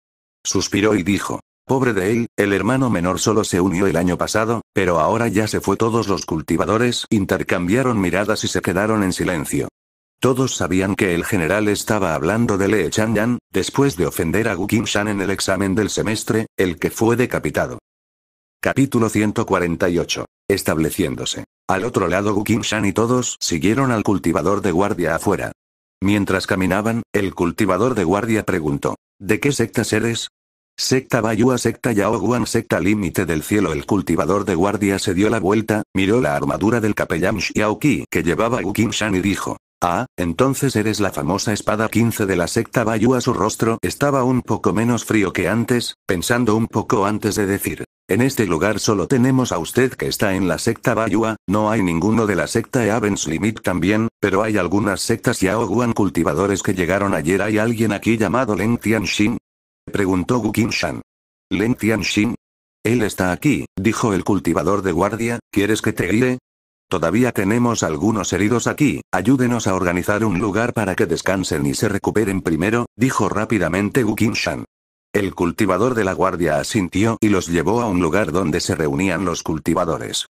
Suspiró y dijo. Pobre de él, el hermano menor solo se unió el año pasado, pero ahora ya se fue todos los cultivadores intercambiaron miradas y se quedaron en silencio. Todos sabían que el general estaba hablando de Le Changyan, después de ofender a Wu Shan en el examen del semestre, el que fue decapitado. Capítulo 148. Estableciéndose. Al otro lado Gu Shan y todos siguieron al cultivador de guardia afuera. Mientras caminaban, el cultivador de guardia preguntó. ¿De qué sectas eres? Secta Bayua Secta Yao Guan Secta Límite del Cielo El cultivador de guardia se dio la vuelta, miró la armadura del capellán Xiao Qi que llevaba Gu Shan y dijo. Ah, entonces eres la famosa espada 15 de la secta Bayua. Su rostro estaba un poco menos frío que antes, pensando un poco antes de decir. En este lugar solo tenemos a usted que está en la secta Bayua, no hay ninguno de la secta Evans Limit también, pero hay algunas sectas Yaoguan cultivadores que llegaron ayer. ¿Hay alguien aquí llamado Len Tianxin? Preguntó Gu Shan. ¿Len Tianxin? Él está aquí, dijo el cultivador de guardia, ¿quieres que te guíe? Todavía tenemos algunos heridos aquí, ayúdenos a organizar un lugar para que descansen y se recuperen primero, dijo rápidamente Gu Shan. El cultivador de la guardia asintió y los llevó a un lugar donde se reunían los cultivadores.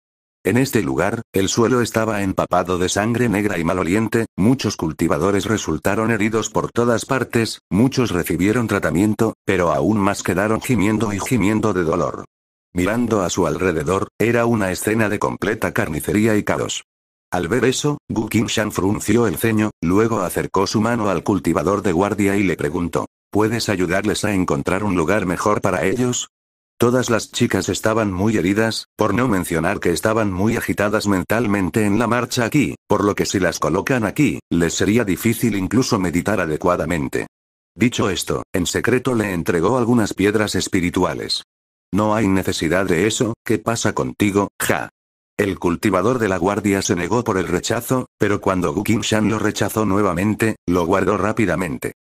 En este lugar, el suelo estaba empapado de sangre negra y maloliente, muchos cultivadores resultaron heridos por todas partes, muchos recibieron tratamiento, pero aún más quedaron gimiendo y gimiendo de dolor. Mirando a su alrededor, era una escena de completa carnicería y caos. Al ver eso, Gu Shan frunció el ceño, luego acercó su mano al cultivador de guardia y le preguntó, ¿puedes ayudarles a encontrar un lugar mejor para ellos? Todas las chicas estaban muy heridas, por no mencionar que estaban muy agitadas mentalmente en la marcha aquí, por lo que si las colocan aquí, les sería difícil incluso meditar adecuadamente. Dicho esto, en secreto le entregó algunas piedras espirituales. No hay necesidad de eso, ¿qué pasa contigo, ja? El cultivador de la guardia se negó por el rechazo, pero cuando Gu Shan lo rechazó nuevamente, lo guardó rápidamente.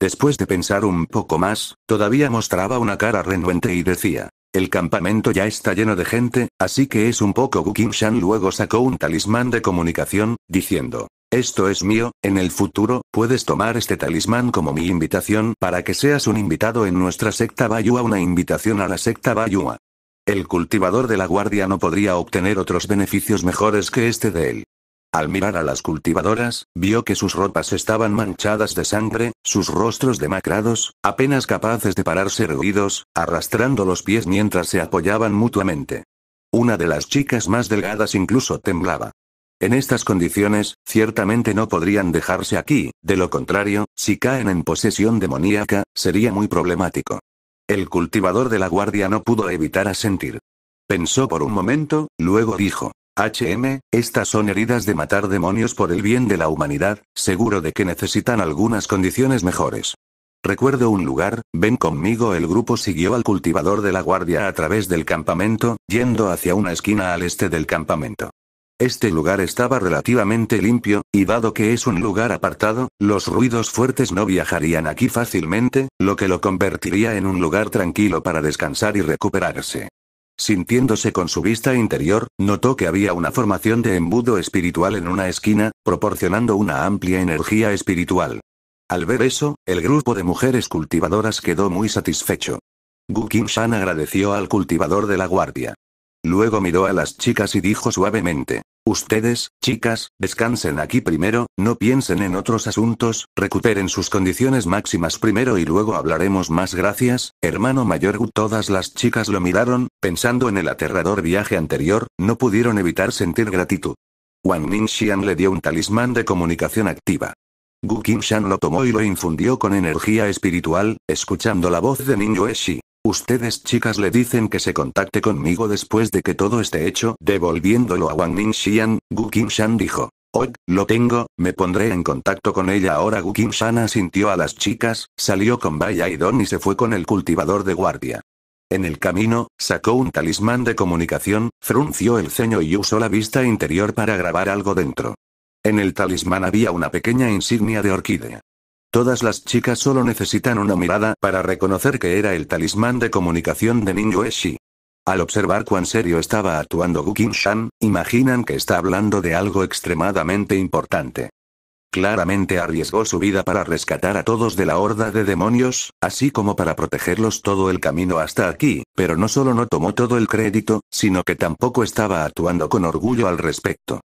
Después de pensar un poco más, todavía mostraba una cara renuente y decía, el campamento ya está lleno de gente, así que es un poco Gu Shan luego sacó un talismán de comunicación, diciendo, esto es mío, en el futuro, puedes tomar este talismán como mi invitación para que seas un invitado en nuestra secta Bayua, una invitación a la secta Bayua. El cultivador de la guardia no podría obtener otros beneficios mejores que este de él. Al mirar a las cultivadoras, vio que sus ropas estaban manchadas de sangre, sus rostros demacrados, apenas capaces de pararse erguidos, arrastrando los pies mientras se apoyaban mutuamente. Una de las chicas más delgadas incluso temblaba. En estas condiciones, ciertamente no podrían dejarse aquí, de lo contrario, si caen en posesión demoníaca, sería muy problemático. El cultivador de la guardia no pudo evitar asentir. Pensó por un momento, luego dijo, HM, estas son heridas de matar demonios por el bien de la humanidad, seguro de que necesitan algunas condiciones mejores. Recuerdo un lugar, ven conmigo. El grupo siguió al cultivador de la guardia a través del campamento, yendo hacia una esquina al este del campamento. Este lugar estaba relativamente limpio, y dado que es un lugar apartado, los ruidos fuertes no viajarían aquí fácilmente, lo que lo convertiría en un lugar tranquilo para descansar y recuperarse. Sintiéndose con su vista interior, notó que había una formación de embudo espiritual en una esquina, proporcionando una amplia energía espiritual. Al ver eso, el grupo de mujeres cultivadoras quedó muy satisfecho. Gu Shan agradeció al cultivador de la guardia. Luego miró a las chicas y dijo suavemente. Ustedes, chicas, descansen aquí primero, no piensen en otros asuntos, recuperen sus condiciones máximas primero y luego hablaremos más gracias, hermano mayor Todas las chicas lo miraron, pensando en el aterrador viaje anterior, no pudieron evitar sentir gratitud. Wang Ningxian le dio un talismán de comunicación activa. Gu Shan lo tomó y lo infundió con energía espiritual, escuchando la voz de Ning Yueshi. Ustedes chicas le dicen que se contacte conmigo después de que todo esté hecho. Devolviéndolo a Wang Ningxian, Gu Shan dijo. Oh, lo tengo, me pondré en contacto con ella ahora. Gu Shan asintió a las chicas, salió con Baya y Don y se fue con el cultivador de guardia. En el camino, sacó un talismán de comunicación, frunció el ceño y usó la vista interior para grabar algo dentro. En el talismán había una pequeña insignia de orquídea. Todas las chicas solo necesitan una mirada para reconocer que era el talismán de comunicación de Ning Shi. Al observar cuán serio estaba actuando Gu Shan, imaginan que está hablando de algo extremadamente importante. Claramente arriesgó su vida para rescatar a todos de la horda de demonios, así como para protegerlos todo el camino hasta aquí, pero no solo no tomó todo el crédito, sino que tampoco estaba actuando con orgullo al respecto.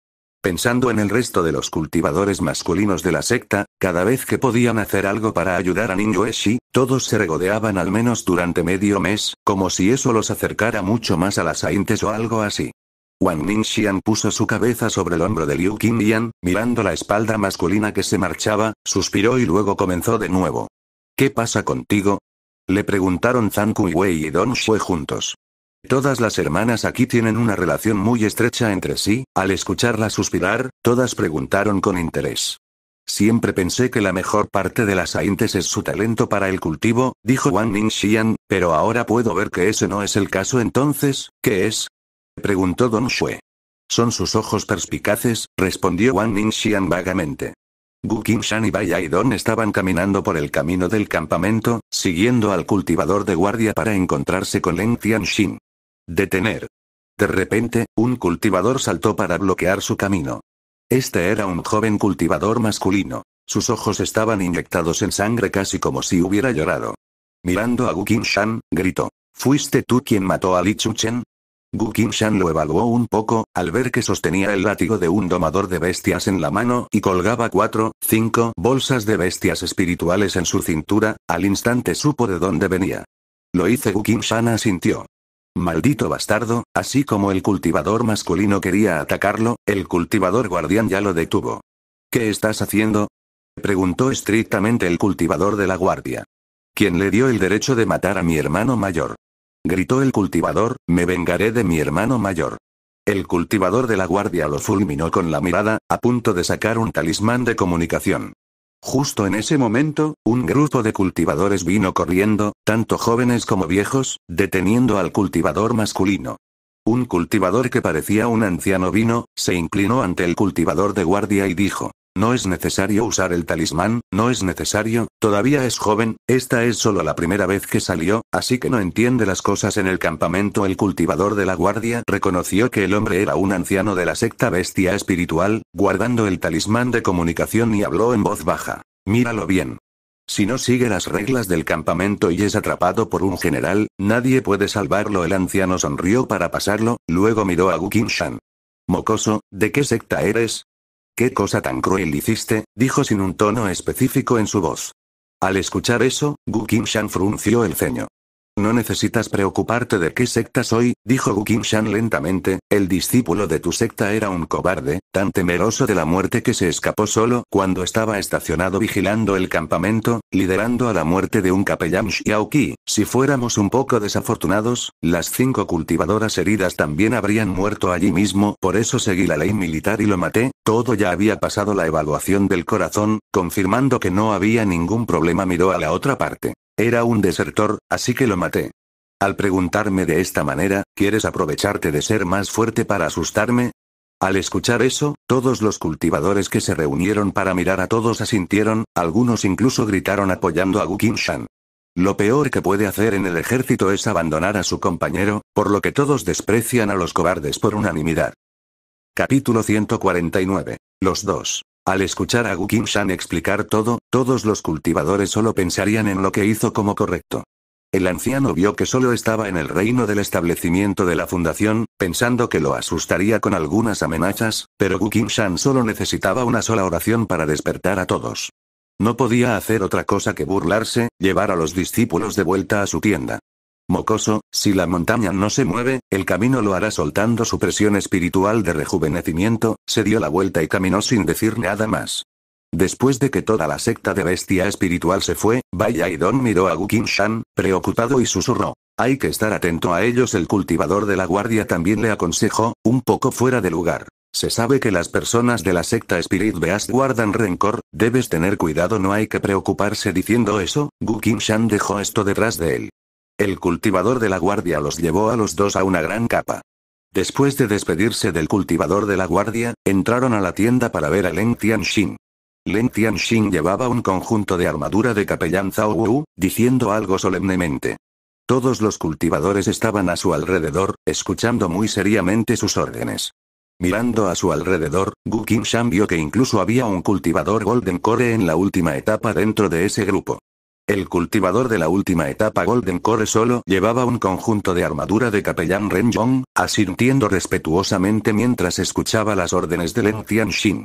Pensando en el resto de los cultivadores masculinos de la secta, cada vez que podían hacer algo para ayudar a Ninjoeshi, todos se regodeaban al menos durante medio mes, como si eso los acercara mucho más a las Aintes o algo así. Wang Ningxian puso su cabeza sobre el hombro de Liu Qingyan, mirando la espalda masculina que se marchaba, suspiró y luego comenzó de nuevo. ¿Qué pasa contigo? Le preguntaron Zhang Kuiwei y Don Shue juntos. Todas las hermanas aquí tienen una relación muy estrecha entre sí, al escucharla suspirar, todas preguntaron con interés. Siempre pensé que la mejor parte de las Aintes es su talento para el cultivo, dijo Wang Ningxian, pero ahora puedo ver que ese no es el caso entonces, ¿qué es? Preguntó Don Shue. Son sus ojos perspicaces, respondió Wang Ningxian vagamente. Gu Qingshan y Bai Don estaban caminando por el camino del campamento, siguiendo al cultivador de guardia para encontrarse con Leng Tianxin. Detener. De repente, un cultivador saltó para bloquear su camino. Este era un joven cultivador masculino. Sus ojos estaban inyectados en sangre casi como si hubiera llorado. Mirando a Gu Qingshan, gritó. ¿Fuiste tú quien mató a Li Chuchen? Gu Qingshan lo evaluó un poco, al ver que sostenía el látigo de un domador de bestias en la mano y colgaba cuatro, cinco bolsas de bestias espirituales en su cintura, al instante supo de dónde venía. Lo hice Gu Qingshan asintió. Maldito bastardo, así como el cultivador masculino quería atacarlo, el cultivador guardián ya lo detuvo. ¿Qué estás haciendo? preguntó estrictamente el cultivador de la guardia. ¿Quién le dio el derecho de matar a mi hermano mayor? Gritó el cultivador, me vengaré de mi hermano mayor. El cultivador de la guardia lo fulminó con la mirada, a punto de sacar un talismán de comunicación. Justo en ese momento, un grupo de cultivadores vino corriendo, tanto jóvenes como viejos, deteniendo al cultivador masculino. Un cultivador que parecía un anciano vino, se inclinó ante el cultivador de guardia y dijo, no es necesario usar el talismán, no es necesario, todavía es joven, esta es solo la primera vez que salió, así que no entiende las cosas en el campamento. El cultivador de la guardia reconoció que el hombre era un anciano de la secta bestia espiritual, guardando el talismán de comunicación y habló en voz baja. Míralo bien. Si no sigue las reglas del campamento y es atrapado por un general, nadie puede salvarlo. El anciano sonrió para pasarlo, luego miró a Gu Shan. Mocoso, ¿de qué secta eres? ¿Qué cosa tan cruel hiciste? dijo sin un tono específico en su voz. Al escuchar eso, Gu Qingshan frunció el ceño. No necesitas preocuparte de qué secta soy, dijo Gu Qingshan lentamente, el discípulo de tu secta era un cobarde, tan temeroso de la muerte que se escapó solo cuando estaba estacionado vigilando el campamento, liderando a la muerte de un capellán Xiaoqi. Si fuéramos un poco desafortunados, las cinco cultivadoras heridas también habrían muerto allí mismo, por eso seguí la ley militar y lo maté, todo ya había pasado la evaluación del corazón, confirmando que no había ningún problema miró a la otra parte. Era un desertor, así que lo maté. Al preguntarme de esta manera, ¿quieres aprovecharte de ser más fuerte para asustarme? Al escuchar eso, todos los cultivadores que se reunieron para mirar a todos asintieron, algunos incluso gritaron apoyando a Gu Shan. Lo peor que puede hacer en el ejército es abandonar a su compañero, por lo que todos desprecian a los cobardes por unanimidad. Capítulo 149. Los dos. Al escuchar a Gu Shan explicar todo, todos los cultivadores solo pensarían en lo que hizo como correcto. El anciano vio que solo estaba en el reino del establecimiento de la fundación, pensando que lo asustaría con algunas amenazas, pero Gu Shan solo necesitaba una sola oración para despertar a todos. No podía hacer otra cosa que burlarse, llevar a los discípulos de vuelta a su tienda. Mocoso, si la montaña no se mueve, el camino lo hará soltando su presión espiritual de rejuvenecimiento, se dio la vuelta y caminó sin decir nada más. Después de que toda la secta de bestia espiritual se fue, Don miró a Gu Shan, preocupado y susurró. Hay que estar atento a ellos. El cultivador de la guardia también le aconsejó, un poco fuera de lugar. Se sabe que las personas de la secta Spirit Beast guardan rencor, debes tener cuidado, no hay que preocuparse diciendo eso. Gu Shan dejó esto detrás de él. El cultivador de la guardia los llevó a los dos a una gran capa. Después de despedirse del cultivador de la guardia, entraron a la tienda para ver a Leng Tianxin. Leng Tianxin llevaba un conjunto de armadura de capellán Zhao Wu, diciendo algo solemnemente. Todos los cultivadores estaban a su alrededor, escuchando muy seriamente sus órdenes. Mirando a su alrededor, Gu Qingshan vio que incluso había un cultivador Golden Core en la última etapa dentro de ese grupo. El cultivador de la última etapa Golden Core solo llevaba un conjunto de armadura de capellán Ren Yong, asintiendo respetuosamente mientras escuchaba las órdenes de Len Tianxin.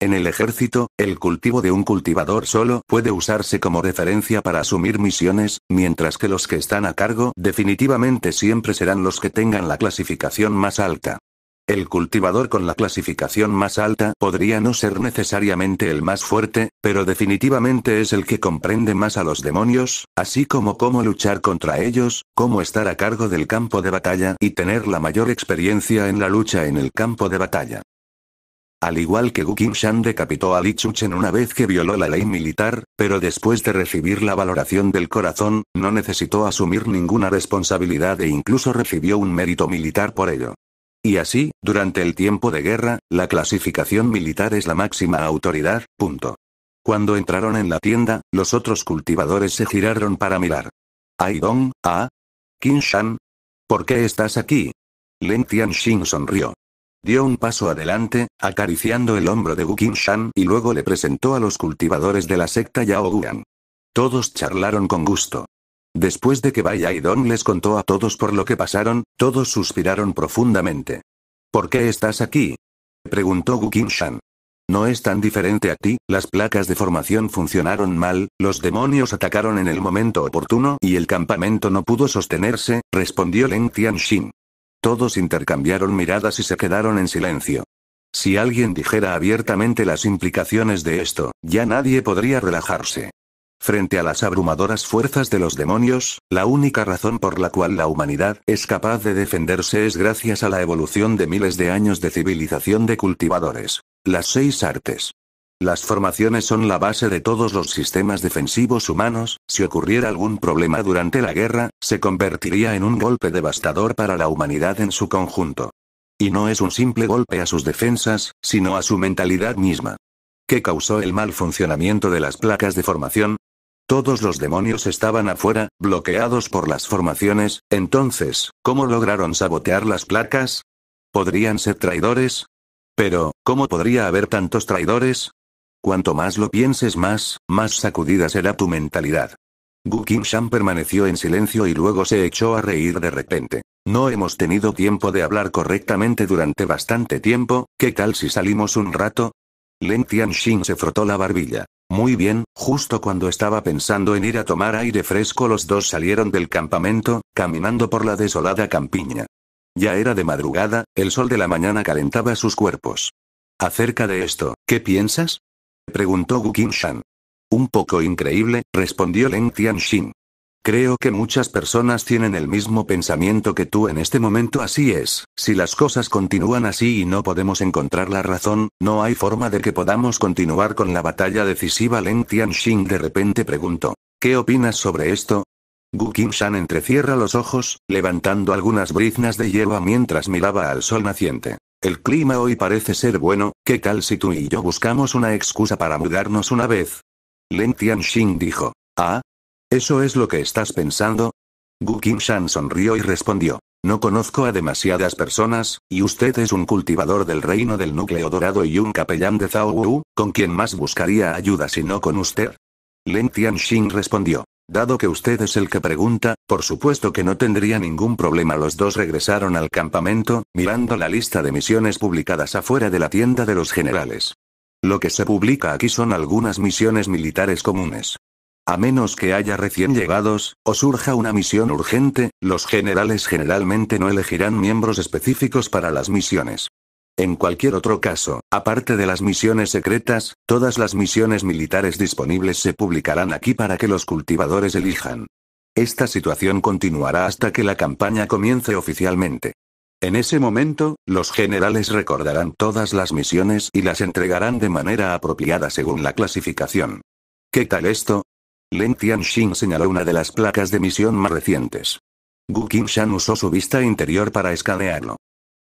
En el ejército, el cultivo de un cultivador solo puede usarse como referencia para asumir misiones, mientras que los que están a cargo definitivamente siempre serán los que tengan la clasificación más alta. El cultivador con la clasificación más alta podría no ser necesariamente el más fuerte, pero definitivamente es el que comprende más a los demonios, así como cómo luchar contra ellos, cómo estar a cargo del campo de batalla y tener la mayor experiencia en la lucha en el campo de batalla. Al igual que Gu Shan decapitó a Li Chuchen una vez que violó la ley militar, pero después de recibir la valoración del corazón, no necesitó asumir ninguna responsabilidad e incluso recibió un mérito militar por ello. Y así, durante el tiempo de guerra, la clasificación militar es la máxima autoridad, punto. Cuando entraron en la tienda, los otros cultivadores se giraron para mirar. Aidong, ¿ah? Shan. ¿Por qué estás aquí? Len Tianxin sonrió. Dio un paso adelante, acariciando el hombro de Gu Shan y luego le presentó a los cultivadores de la secta Yao Guan. Todos charlaron con gusto. Después de que Bai les contó a todos por lo que pasaron, todos suspiraron profundamente. ¿Por qué estás aquí? preguntó Gu Shan. No es tan diferente a ti, las placas de formación funcionaron mal, los demonios atacaron en el momento oportuno y el campamento no pudo sostenerse, respondió Leng Tianxin. Todos intercambiaron miradas y se quedaron en silencio. Si alguien dijera abiertamente las implicaciones de esto, ya nadie podría relajarse. Frente a las abrumadoras fuerzas de los demonios, la única razón por la cual la humanidad es capaz de defenderse es gracias a la evolución de miles de años de civilización de cultivadores. Las seis artes. Las formaciones son la base de todos los sistemas defensivos humanos, si ocurriera algún problema durante la guerra, se convertiría en un golpe devastador para la humanidad en su conjunto. Y no es un simple golpe a sus defensas, sino a su mentalidad misma. ¿Qué causó el mal funcionamiento de las placas de formación? Todos los demonios estaban afuera, bloqueados por las formaciones, entonces, ¿cómo lograron sabotear las placas? ¿Podrían ser traidores? Pero, ¿cómo podría haber tantos traidores? Cuanto más lo pienses más, más sacudida será tu mentalidad. Gu Shan permaneció en silencio y luego se echó a reír de repente. No hemos tenido tiempo de hablar correctamente durante bastante tiempo, ¿qué tal si salimos un rato? Len Tianxin se frotó la barbilla. Muy bien, justo cuando estaba pensando en ir a tomar aire fresco los dos salieron del campamento, caminando por la desolada campiña. Ya era de madrugada, el sol de la mañana calentaba sus cuerpos. Acerca de esto, ¿qué piensas? preguntó Gu Shan. Un poco increíble, respondió Leng Tianxin. Creo que muchas personas tienen el mismo pensamiento que tú en este momento así es, si las cosas continúan así y no podemos encontrar la razón, no hay forma de que podamos continuar con la batalla decisiva Leng Tianxin de repente preguntó. ¿Qué opinas sobre esto? Gu Shan entrecierra los ojos, levantando algunas briznas de hierba mientras miraba al sol naciente. El clima hoy parece ser bueno, ¿qué tal si tú y yo buscamos una excusa para mudarnos una vez? Leng Tianxin dijo. Ah, ¿Eso es lo que estás pensando? Gu Shan sonrió y respondió. No conozco a demasiadas personas, y usted es un cultivador del reino del núcleo dorado y un capellán de Zhao Wu, ¿con quién más buscaría ayuda si no con usted? Leng Tianxin respondió. Dado que usted es el que pregunta, por supuesto que no tendría ningún problema. Los dos regresaron al campamento, mirando la lista de misiones publicadas afuera de la tienda de los generales. Lo que se publica aquí son algunas misiones militares comunes. A menos que haya recién llegados, o surja una misión urgente, los generales generalmente no elegirán miembros específicos para las misiones. En cualquier otro caso, aparte de las misiones secretas, todas las misiones militares disponibles se publicarán aquí para que los cultivadores elijan. Esta situación continuará hasta que la campaña comience oficialmente. En ese momento, los generales recordarán todas las misiones y las entregarán de manera apropiada según la clasificación. ¿Qué tal esto? Len Tianxin señaló una de las placas de misión más recientes. Gu Qingshan usó su vista interior para escanearlo.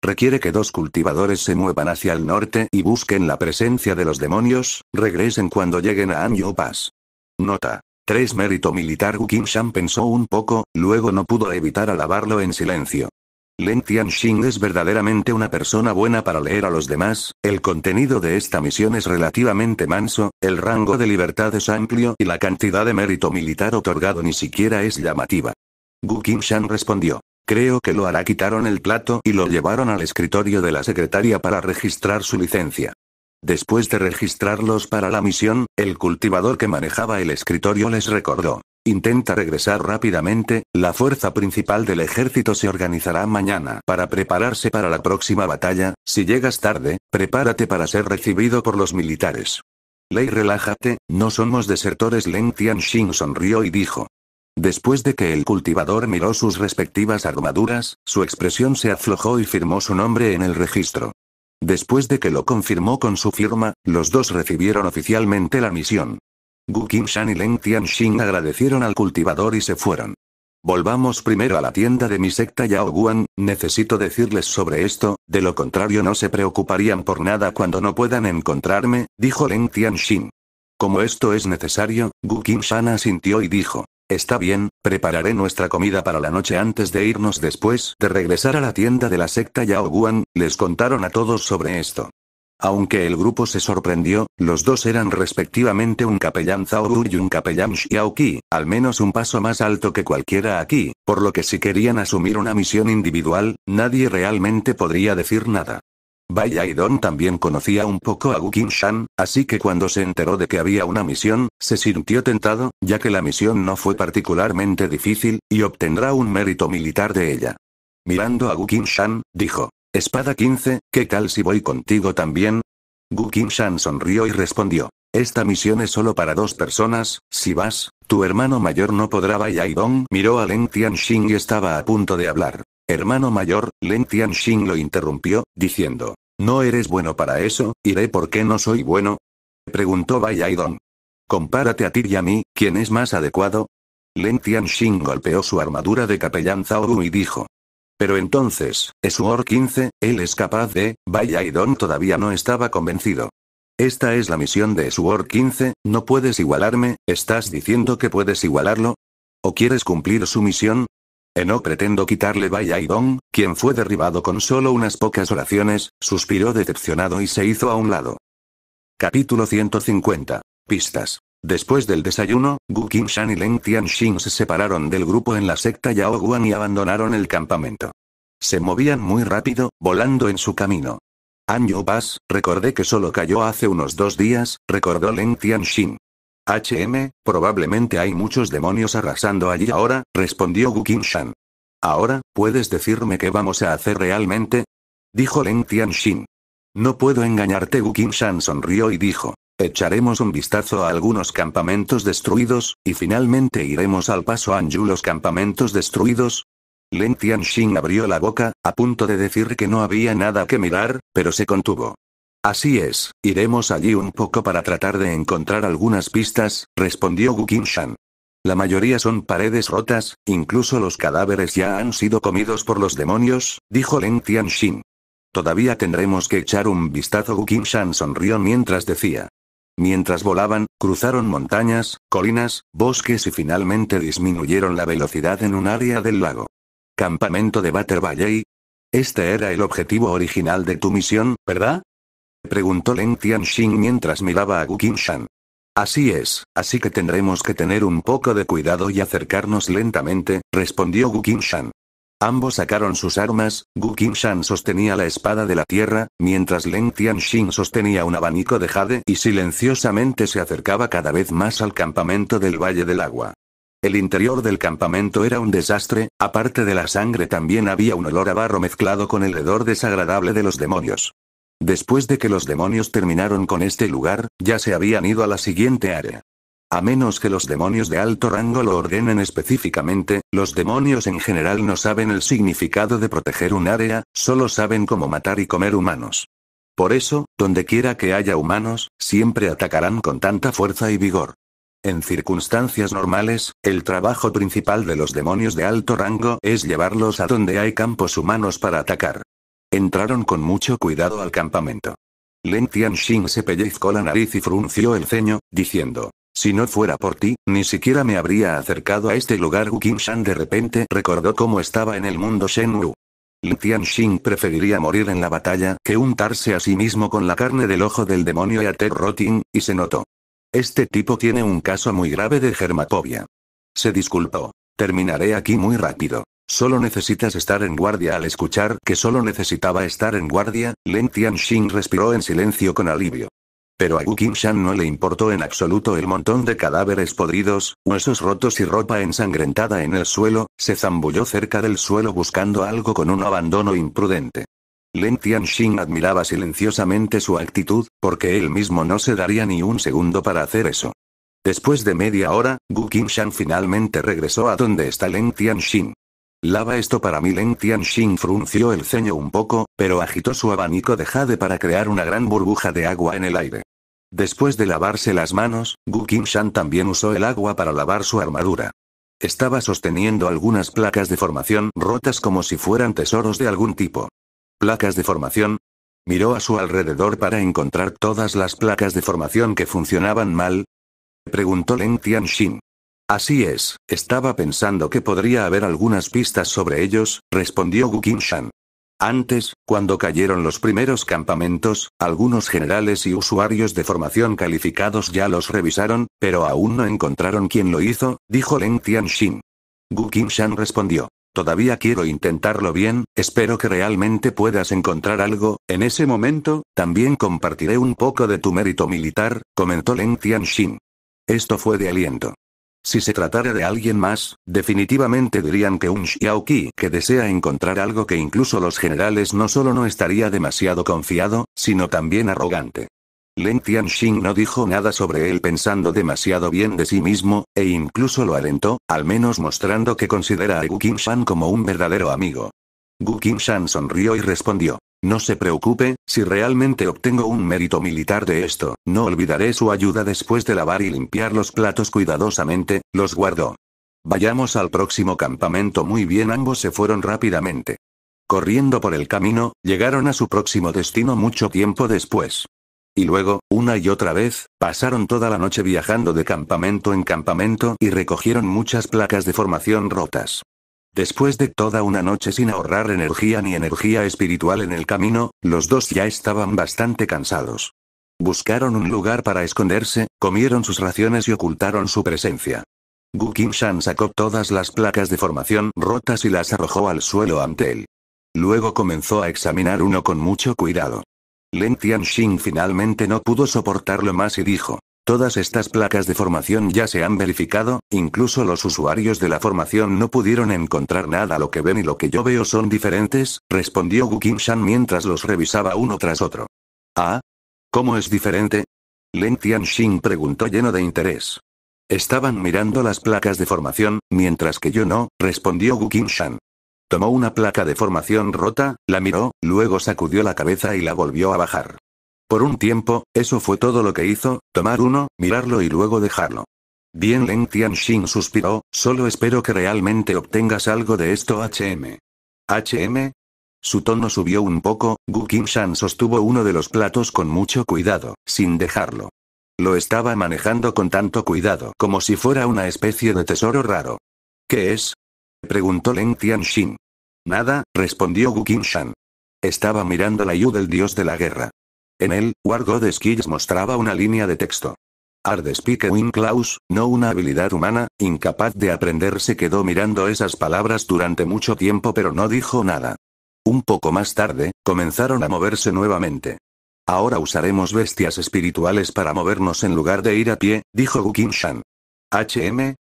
Requiere que dos cultivadores se muevan hacia el norte y busquen la presencia de los demonios, regresen cuando lleguen a Anyo Pass. Nota. 3 Mérito militar Gu Qingshan pensó un poco, luego no pudo evitar alabarlo en silencio. Len Tianxing es verdaderamente una persona buena para leer a los demás, el contenido de esta misión es relativamente manso, el rango de libertad es amplio y la cantidad de mérito militar otorgado ni siquiera es llamativa. Gu Qingshan respondió. Creo que lo hará quitaron el plato y lo llevaron al escritorio de la secretaria para registrar su licencia. Después de registrarlos para la misión, el cultivador que manejaba el escritorio les recordó. Intenta regresar rápidamente, la fuerza principal del ejército se organizará mañana para prepararse para la próxima batalla, si llegas tarde, prepárate para ser recibido por los militares. Lei relájate, no somos desertores Len Tianxin sonrió y dijo. Después de que el cultivador miró sus respectivas armaduras, su expresión se aflojó y firmó su nombre en el registro. Después de que lo confirmó con su firma, los dos recibieron oficialmente la misión. Gu Qingshan y Leng Tianxing agradecieron al cultivador y se fueron. Volvamos primero a la tienda de mi secta Yao Guan, necesito decirles sobre esto, de lo contrario no se preocuparían por nada cuando no puedan encontrarme, dijo Leng Tianxing. Como esto es necesario, Gu Qingshan asintió y dijo. Está bien, prepararé nuestra comida para la noche antes de irnos después de regresar a la tienda de la secta Yao Guan, les contaron a todos sobre esto. Aunque el grupo se sorprendió, los dos eran respectivamente un capellán Zhao y un capellán Xiao Qi, al menos un paso más alto que cualquiera aquí, por lo que si querían asumir una misión individual, nadie realmente podría decir nada. Bai Yaidong también conocía un poco a Gu Shan, así que cuando se enteró de que había una misión, se sintió tentado, ya que la misión no fue particularmente difícil, y obtendrá un mérito militar de ella. Mirando a Gu Shan, dijo, Espada 15, ¿qué tal si voy contigo también? Gu Shan sonrió y respondió. Esta misión es solo para dos personas, si vas, tu hermano mayor no podrá Bai Dong miró a Leng Tianxing y estaba a punto de hablar. Hermano mayor, Leng Tianxing lo interrumpió, diciendo. No eres bueno para eso, iré porque no soy bueno. Preguntó Bai Dong. Compárate a ti y a mí, ¿quién es más adecuado? Leng Tianxing golpeó su armadura de capellán Zhao y dijo. Pero entonces, Esuor 15, él es capaz de, vaya y Don todavía no estaba convencido. Esta es la misión de Esuor 15, no puedes igualarme, ¿estás diciendo que puedes igualarlo? ¿O quieres cumplir su misión? E no pretendo quitarle Vaya y Don, quien fue derribado con solo unas pocas oraciones, suspiró decepcionado y se hizo a un lado. Capítulo 150. Pistas. Después del desayuno, Gu Qingshan y Leng Tianxing se separaron del grupo en la secta Yao Guan y abandonaron el campamento. Se movían muy rápido, volando en su camino. Anjo Pass, recordé que solo cayó hace unos dos días, recordó Leng Tianxing. HM, probablemente hay muchos demonios arrasando allí ahora, respondió Gu Qingshan. Ahora, ¿puedes decirme qué vamos a hacer realmente? Dijo Leng Tianxing. No puedo engañarte Gu Qingshan sonrió y dijo. Echaremos un vistazo a algunos campamentos destruidos, y finalmente iremos al paso Anju los campamentos destruidos. Len Tianxing abrió la boca, a punto de decir que no había nada que mirar, pero se contuvo. Así es, iremos allí un poco para tratar de encontrar algunas pistas, respondió Gu Qingshan. La mayoría son paredes rotas, incluso los cadáveres ya han sido comidos por los demonios, dijo Len Tianxing. Todavía tendremos que echar un vistazo. Gu Qingshan sonrió mientras decía. Mientras volaban, cruzaron montañas, colinas, bosques y finalmente disminuyeron la velocidad en un área del lago. Campamento de Butter Valley. Este era el objetivo original de tu misión, ¿verdad? Preguntó Leng Tianxing mientras miraba a Gu Qingshan. Así es, así que tendremos que tener un poco de cuidado y acercarnos lentamente, respondió Gu Qingshan. Ambos sacaron sus armas, Gu Qingshan sostenía la espada de la tierra, mientras Leng Tianxing sostenía un abanico de jade y silenciosamente se acercaba cada vez más al campamento del Valle del Agua. El interior del campamento era un desastre, aparte de la sangre también había un olor a barro mezclado con el hedor desagradable de los demonios. Después de que los demonios terminaron con este lugar, ya se habían ido a la siguiente área. A menos que los demonios de alto rango lo ordenen específicamente, los demonios en general no saben el significado de proteger un área, solo saben cómo matar y comer humanos. Por eso, donde quiera que haya humanos, siempre atacarán con tanta fuerza y vigor. En circunstancias normales, el trabajo principal de los demonios de alto rango es llevarlos a donde hay campos humanos para atacar. Entraron con mucho cuidado al campamento. Len Tianxing se pellizcó la nariz y frunció el ceño, diciendo, si no fuera por ti, ni siquiera me habría acercado a este lugar. Wu Shan de repente recordó cómo estaba en el mundo Shenwu. Lin Tianxing preferiría morir en la batalla que untarse a sí mismo con la carne del ojo del demonio Eater Rotin, y se notó. Este tipo tiene un caso muy grave de germapobia. Se disculpó. Terminaré aquí muy rápido. Solo necesitas estar en guardia al escuchar que solo necesitaba estar en guardia, Len Tianxing respiró en silencio con alivio. Pero a Wu Shan no le importó en absoluto el montón de cadáveres podridos, huesos rotos y ropa ensangrentada en el suelo, se zambulló cerca del suelo buscando algo con un abandono imprudente. Len Tianxing admiraba silenciosamente su actitud, porque él mismo no se daría ni un segundo para hacer eso. Después de media hora, Gu Qingshan finalmente regresó a donde está Len Tianxing. Lava esto para mí Len Tianxing frunció el ceño un poco, pero agitó su abanico de jade para crear una gran burbuja de agua en el aire. Después de lavarse las manos, Gu Qingshan también usó el agua para lavar su armadura. Estaba sosteniendo algunas placas de formación rotas como si fueran tesoros de algún tipo. ¿Placas de formación? Miró a su alrededor para encontrar todas las placas de formación que funcionaban mal. Preguntó Leng Tianxin. Así es, estaba pensando que podría haber algunas pistas sobre ellos, respondió Gu Qingshan. Antes, cuando cayeron los primeros campamentos, algunos generales y usuarios de formación calificados ya los revisaron, pero aún no encontraron quién lo hizo, dijo Leng Tianxin. Gu Qingshan respondió. Todavía quiero intentarlo bien, espero que realmente puedas encontrar algo, en ese momento, también compartiré un poco de tu mérito militar, comentó Leng Tianxin. Esto fue de aliento. Si se tratara de alguien más, definitivamente dirían que un Xiaoqi que desea encontrar algo que incluso los generales no solo no estaría demasiado confiado, sino también arrogante. Len Tianxing no dijo nada sobre él pensando demasiado bien de sí mismo, e incluso lo alentó, al menos mostrando que considera a Gu Qingshan como un verdadero amigo. Gu Qingshan sonrió y respondió. No se preocupe, si realmente obtengo un mérito militar de esto, no olvidaré su ayuda después de lavar y limpiar los platos cuidadosamente, los guardó. Vayamos al próximo campamento muy bien ambos se fueron rápidamente. Corriendo por el camino, llegaron a su próximo destino mucho tiempo después. Y luego, una y otra vez, pasaron toda la noche viajando de campamento en campamento y recogieron muchas placas de formación rotas. Después de toda una noche sin ahorrar energía ni energía espiritual en el camino, los dos ya estaban bastante cansados. Buscaron un lugar para esconderse, comieron sus raciones y ocultaron su presencia. Gu Shan sacó todas las placas de formación rotas y las arrojó al suelo ante él. Luego comenzó a examinar uno con mucho cuidado. Len Tianxing finalmente no pudo soportarlo más y dijo. Todas estas placas de formación ya se han verificado, incluso los usuarios de la formación no pudieron encontrar nada. Lo que ven y lo que yo veo son diferentes, respondió Gu Qingshan mientras los revisaba uno tras otro. ¿Ah? ¿Cómo es diferente? Len Tianxing preguntó lleno de interés. Estaban mirando las placas de formación, mientras que yo no, respondió Gu Qingshan. Tomó una placa de formación rota, la miró, luego sacudió la cabeza y la volvió a bajar. Por un tiempo, eso fue todo lo que hizo, tomar uno, mirarlo y luego dejarlo. Bien Leng Tianxing suspiró, solo espero que realmente obtengas algo de esto HM. ¿HM? Su tono subió un poco, Gu Qingshan sostuvo uno de los platos con mucho cuidado, sin dejarlo. Lo estaba manejando con tanto cuidado como si fuera una especie de tesoro raro. ¿Qué es? Preguntó Leng Tianxin. Nada, respondió Gu Qingshan. Estaba mirando la Yu del dios de la guerra. En él, War Skills mostraba una línea de texto. Ard Speak Win Klaus, no una habilidad humana, incapaz de aprender se quedó mirando esas palabras durante mucho tiempo pero no dijo nada. Un poco más tarde, comenzaron a moverse nuevamente. Ahora usaremos bestias espirituales para movernos en lugar de ir a pie, dijo Gu Qingshan. HM,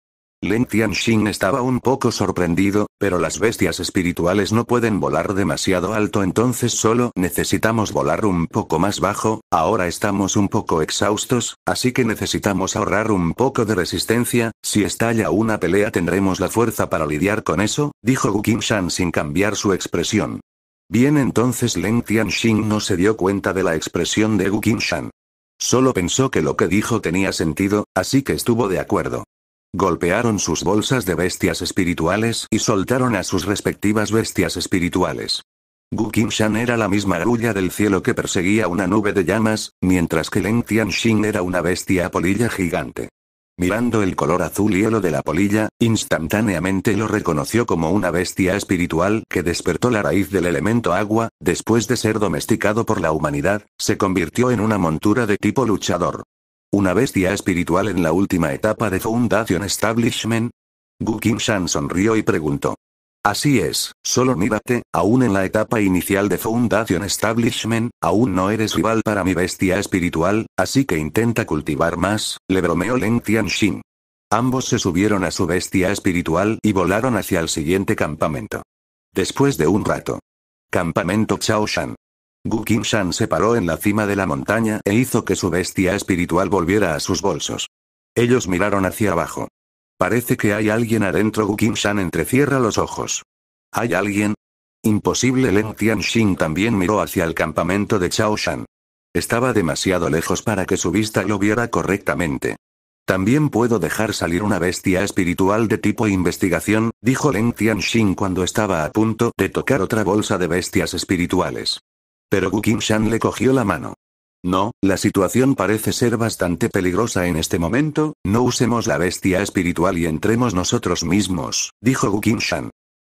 Len Tianxin estaba un poco sorprendido, pero las bestias espirituales no pueden volar demasiado alto entonces solo necesitamos volar un poco más bajo, ahora estamos un poco exhaustos, así que necesitamos ahorrar un poco de resistencia, si estalla una pelea tendremos la fuerza para lidiar con eso, dijo Gu Qingshan sin cambiar su expresión. Bien entonces Len Tianxin no se dio cuenta de la expresión de Gu Qingshan. Solo pensó que lo que dijo tenía sentido, así que estuvo de acuerdo. Golpearon sus bolsas de bestias espirituales y soltaron a sus respectivas bestias espirituales. Gu Shan era la misma grulla del cielo que perseguía una nube de llamas, mientras que Leng Tianxin era una bestia polilla gigante. Mirando el color azul hielo de la polilla, instantáneamente lo reconoció como una bestia espiritual que despertó la raíz del elemento agua, después de ser domesticado por la humanidad, se convirtió en una montura de tipo luchador. Una bestia espiritual en la última etapa de Foundation Establishment. Gu Shan sonrió y preguntó. Así es, solo mírate, aún en la etapa inicial de Foundation Establishment, aún no eres rival para mi bestia espiritual, así que intenta cultivar más, le bromeó Leng Tianxin. Ambos se subieron a su bestia espiritual y volaron hacia el siguiente campamento. Después de un rato. Campamento Chaoshan. Gu Shan se paró en la cima de la montaña e hizo que su bestia espiritual volviera a sus bolsos. Ellos miraron hacia abajo. Parece que hay alguien adentro. Gu Shan entrecierra los ojos. ¿Hay alguien? Imposible. Leng Tianxin también miró hacia el campamento de Chao Shan. Estaba demasiado lejos para que su vista lo viera correctamente. También puedo dejar salir una bestia espiritual de tipo investigación, dijo Leng Tianxin cuando estaba a punto de tocar otra bolsa de bestias espirituales. Pero Gu Shan le cogió la mano. No, la situación parece ser bastante peligrosa en este momento, no usemos la bestia espiritual y entremos nosotros mismos, dijo Gu Shan.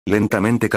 Lentamente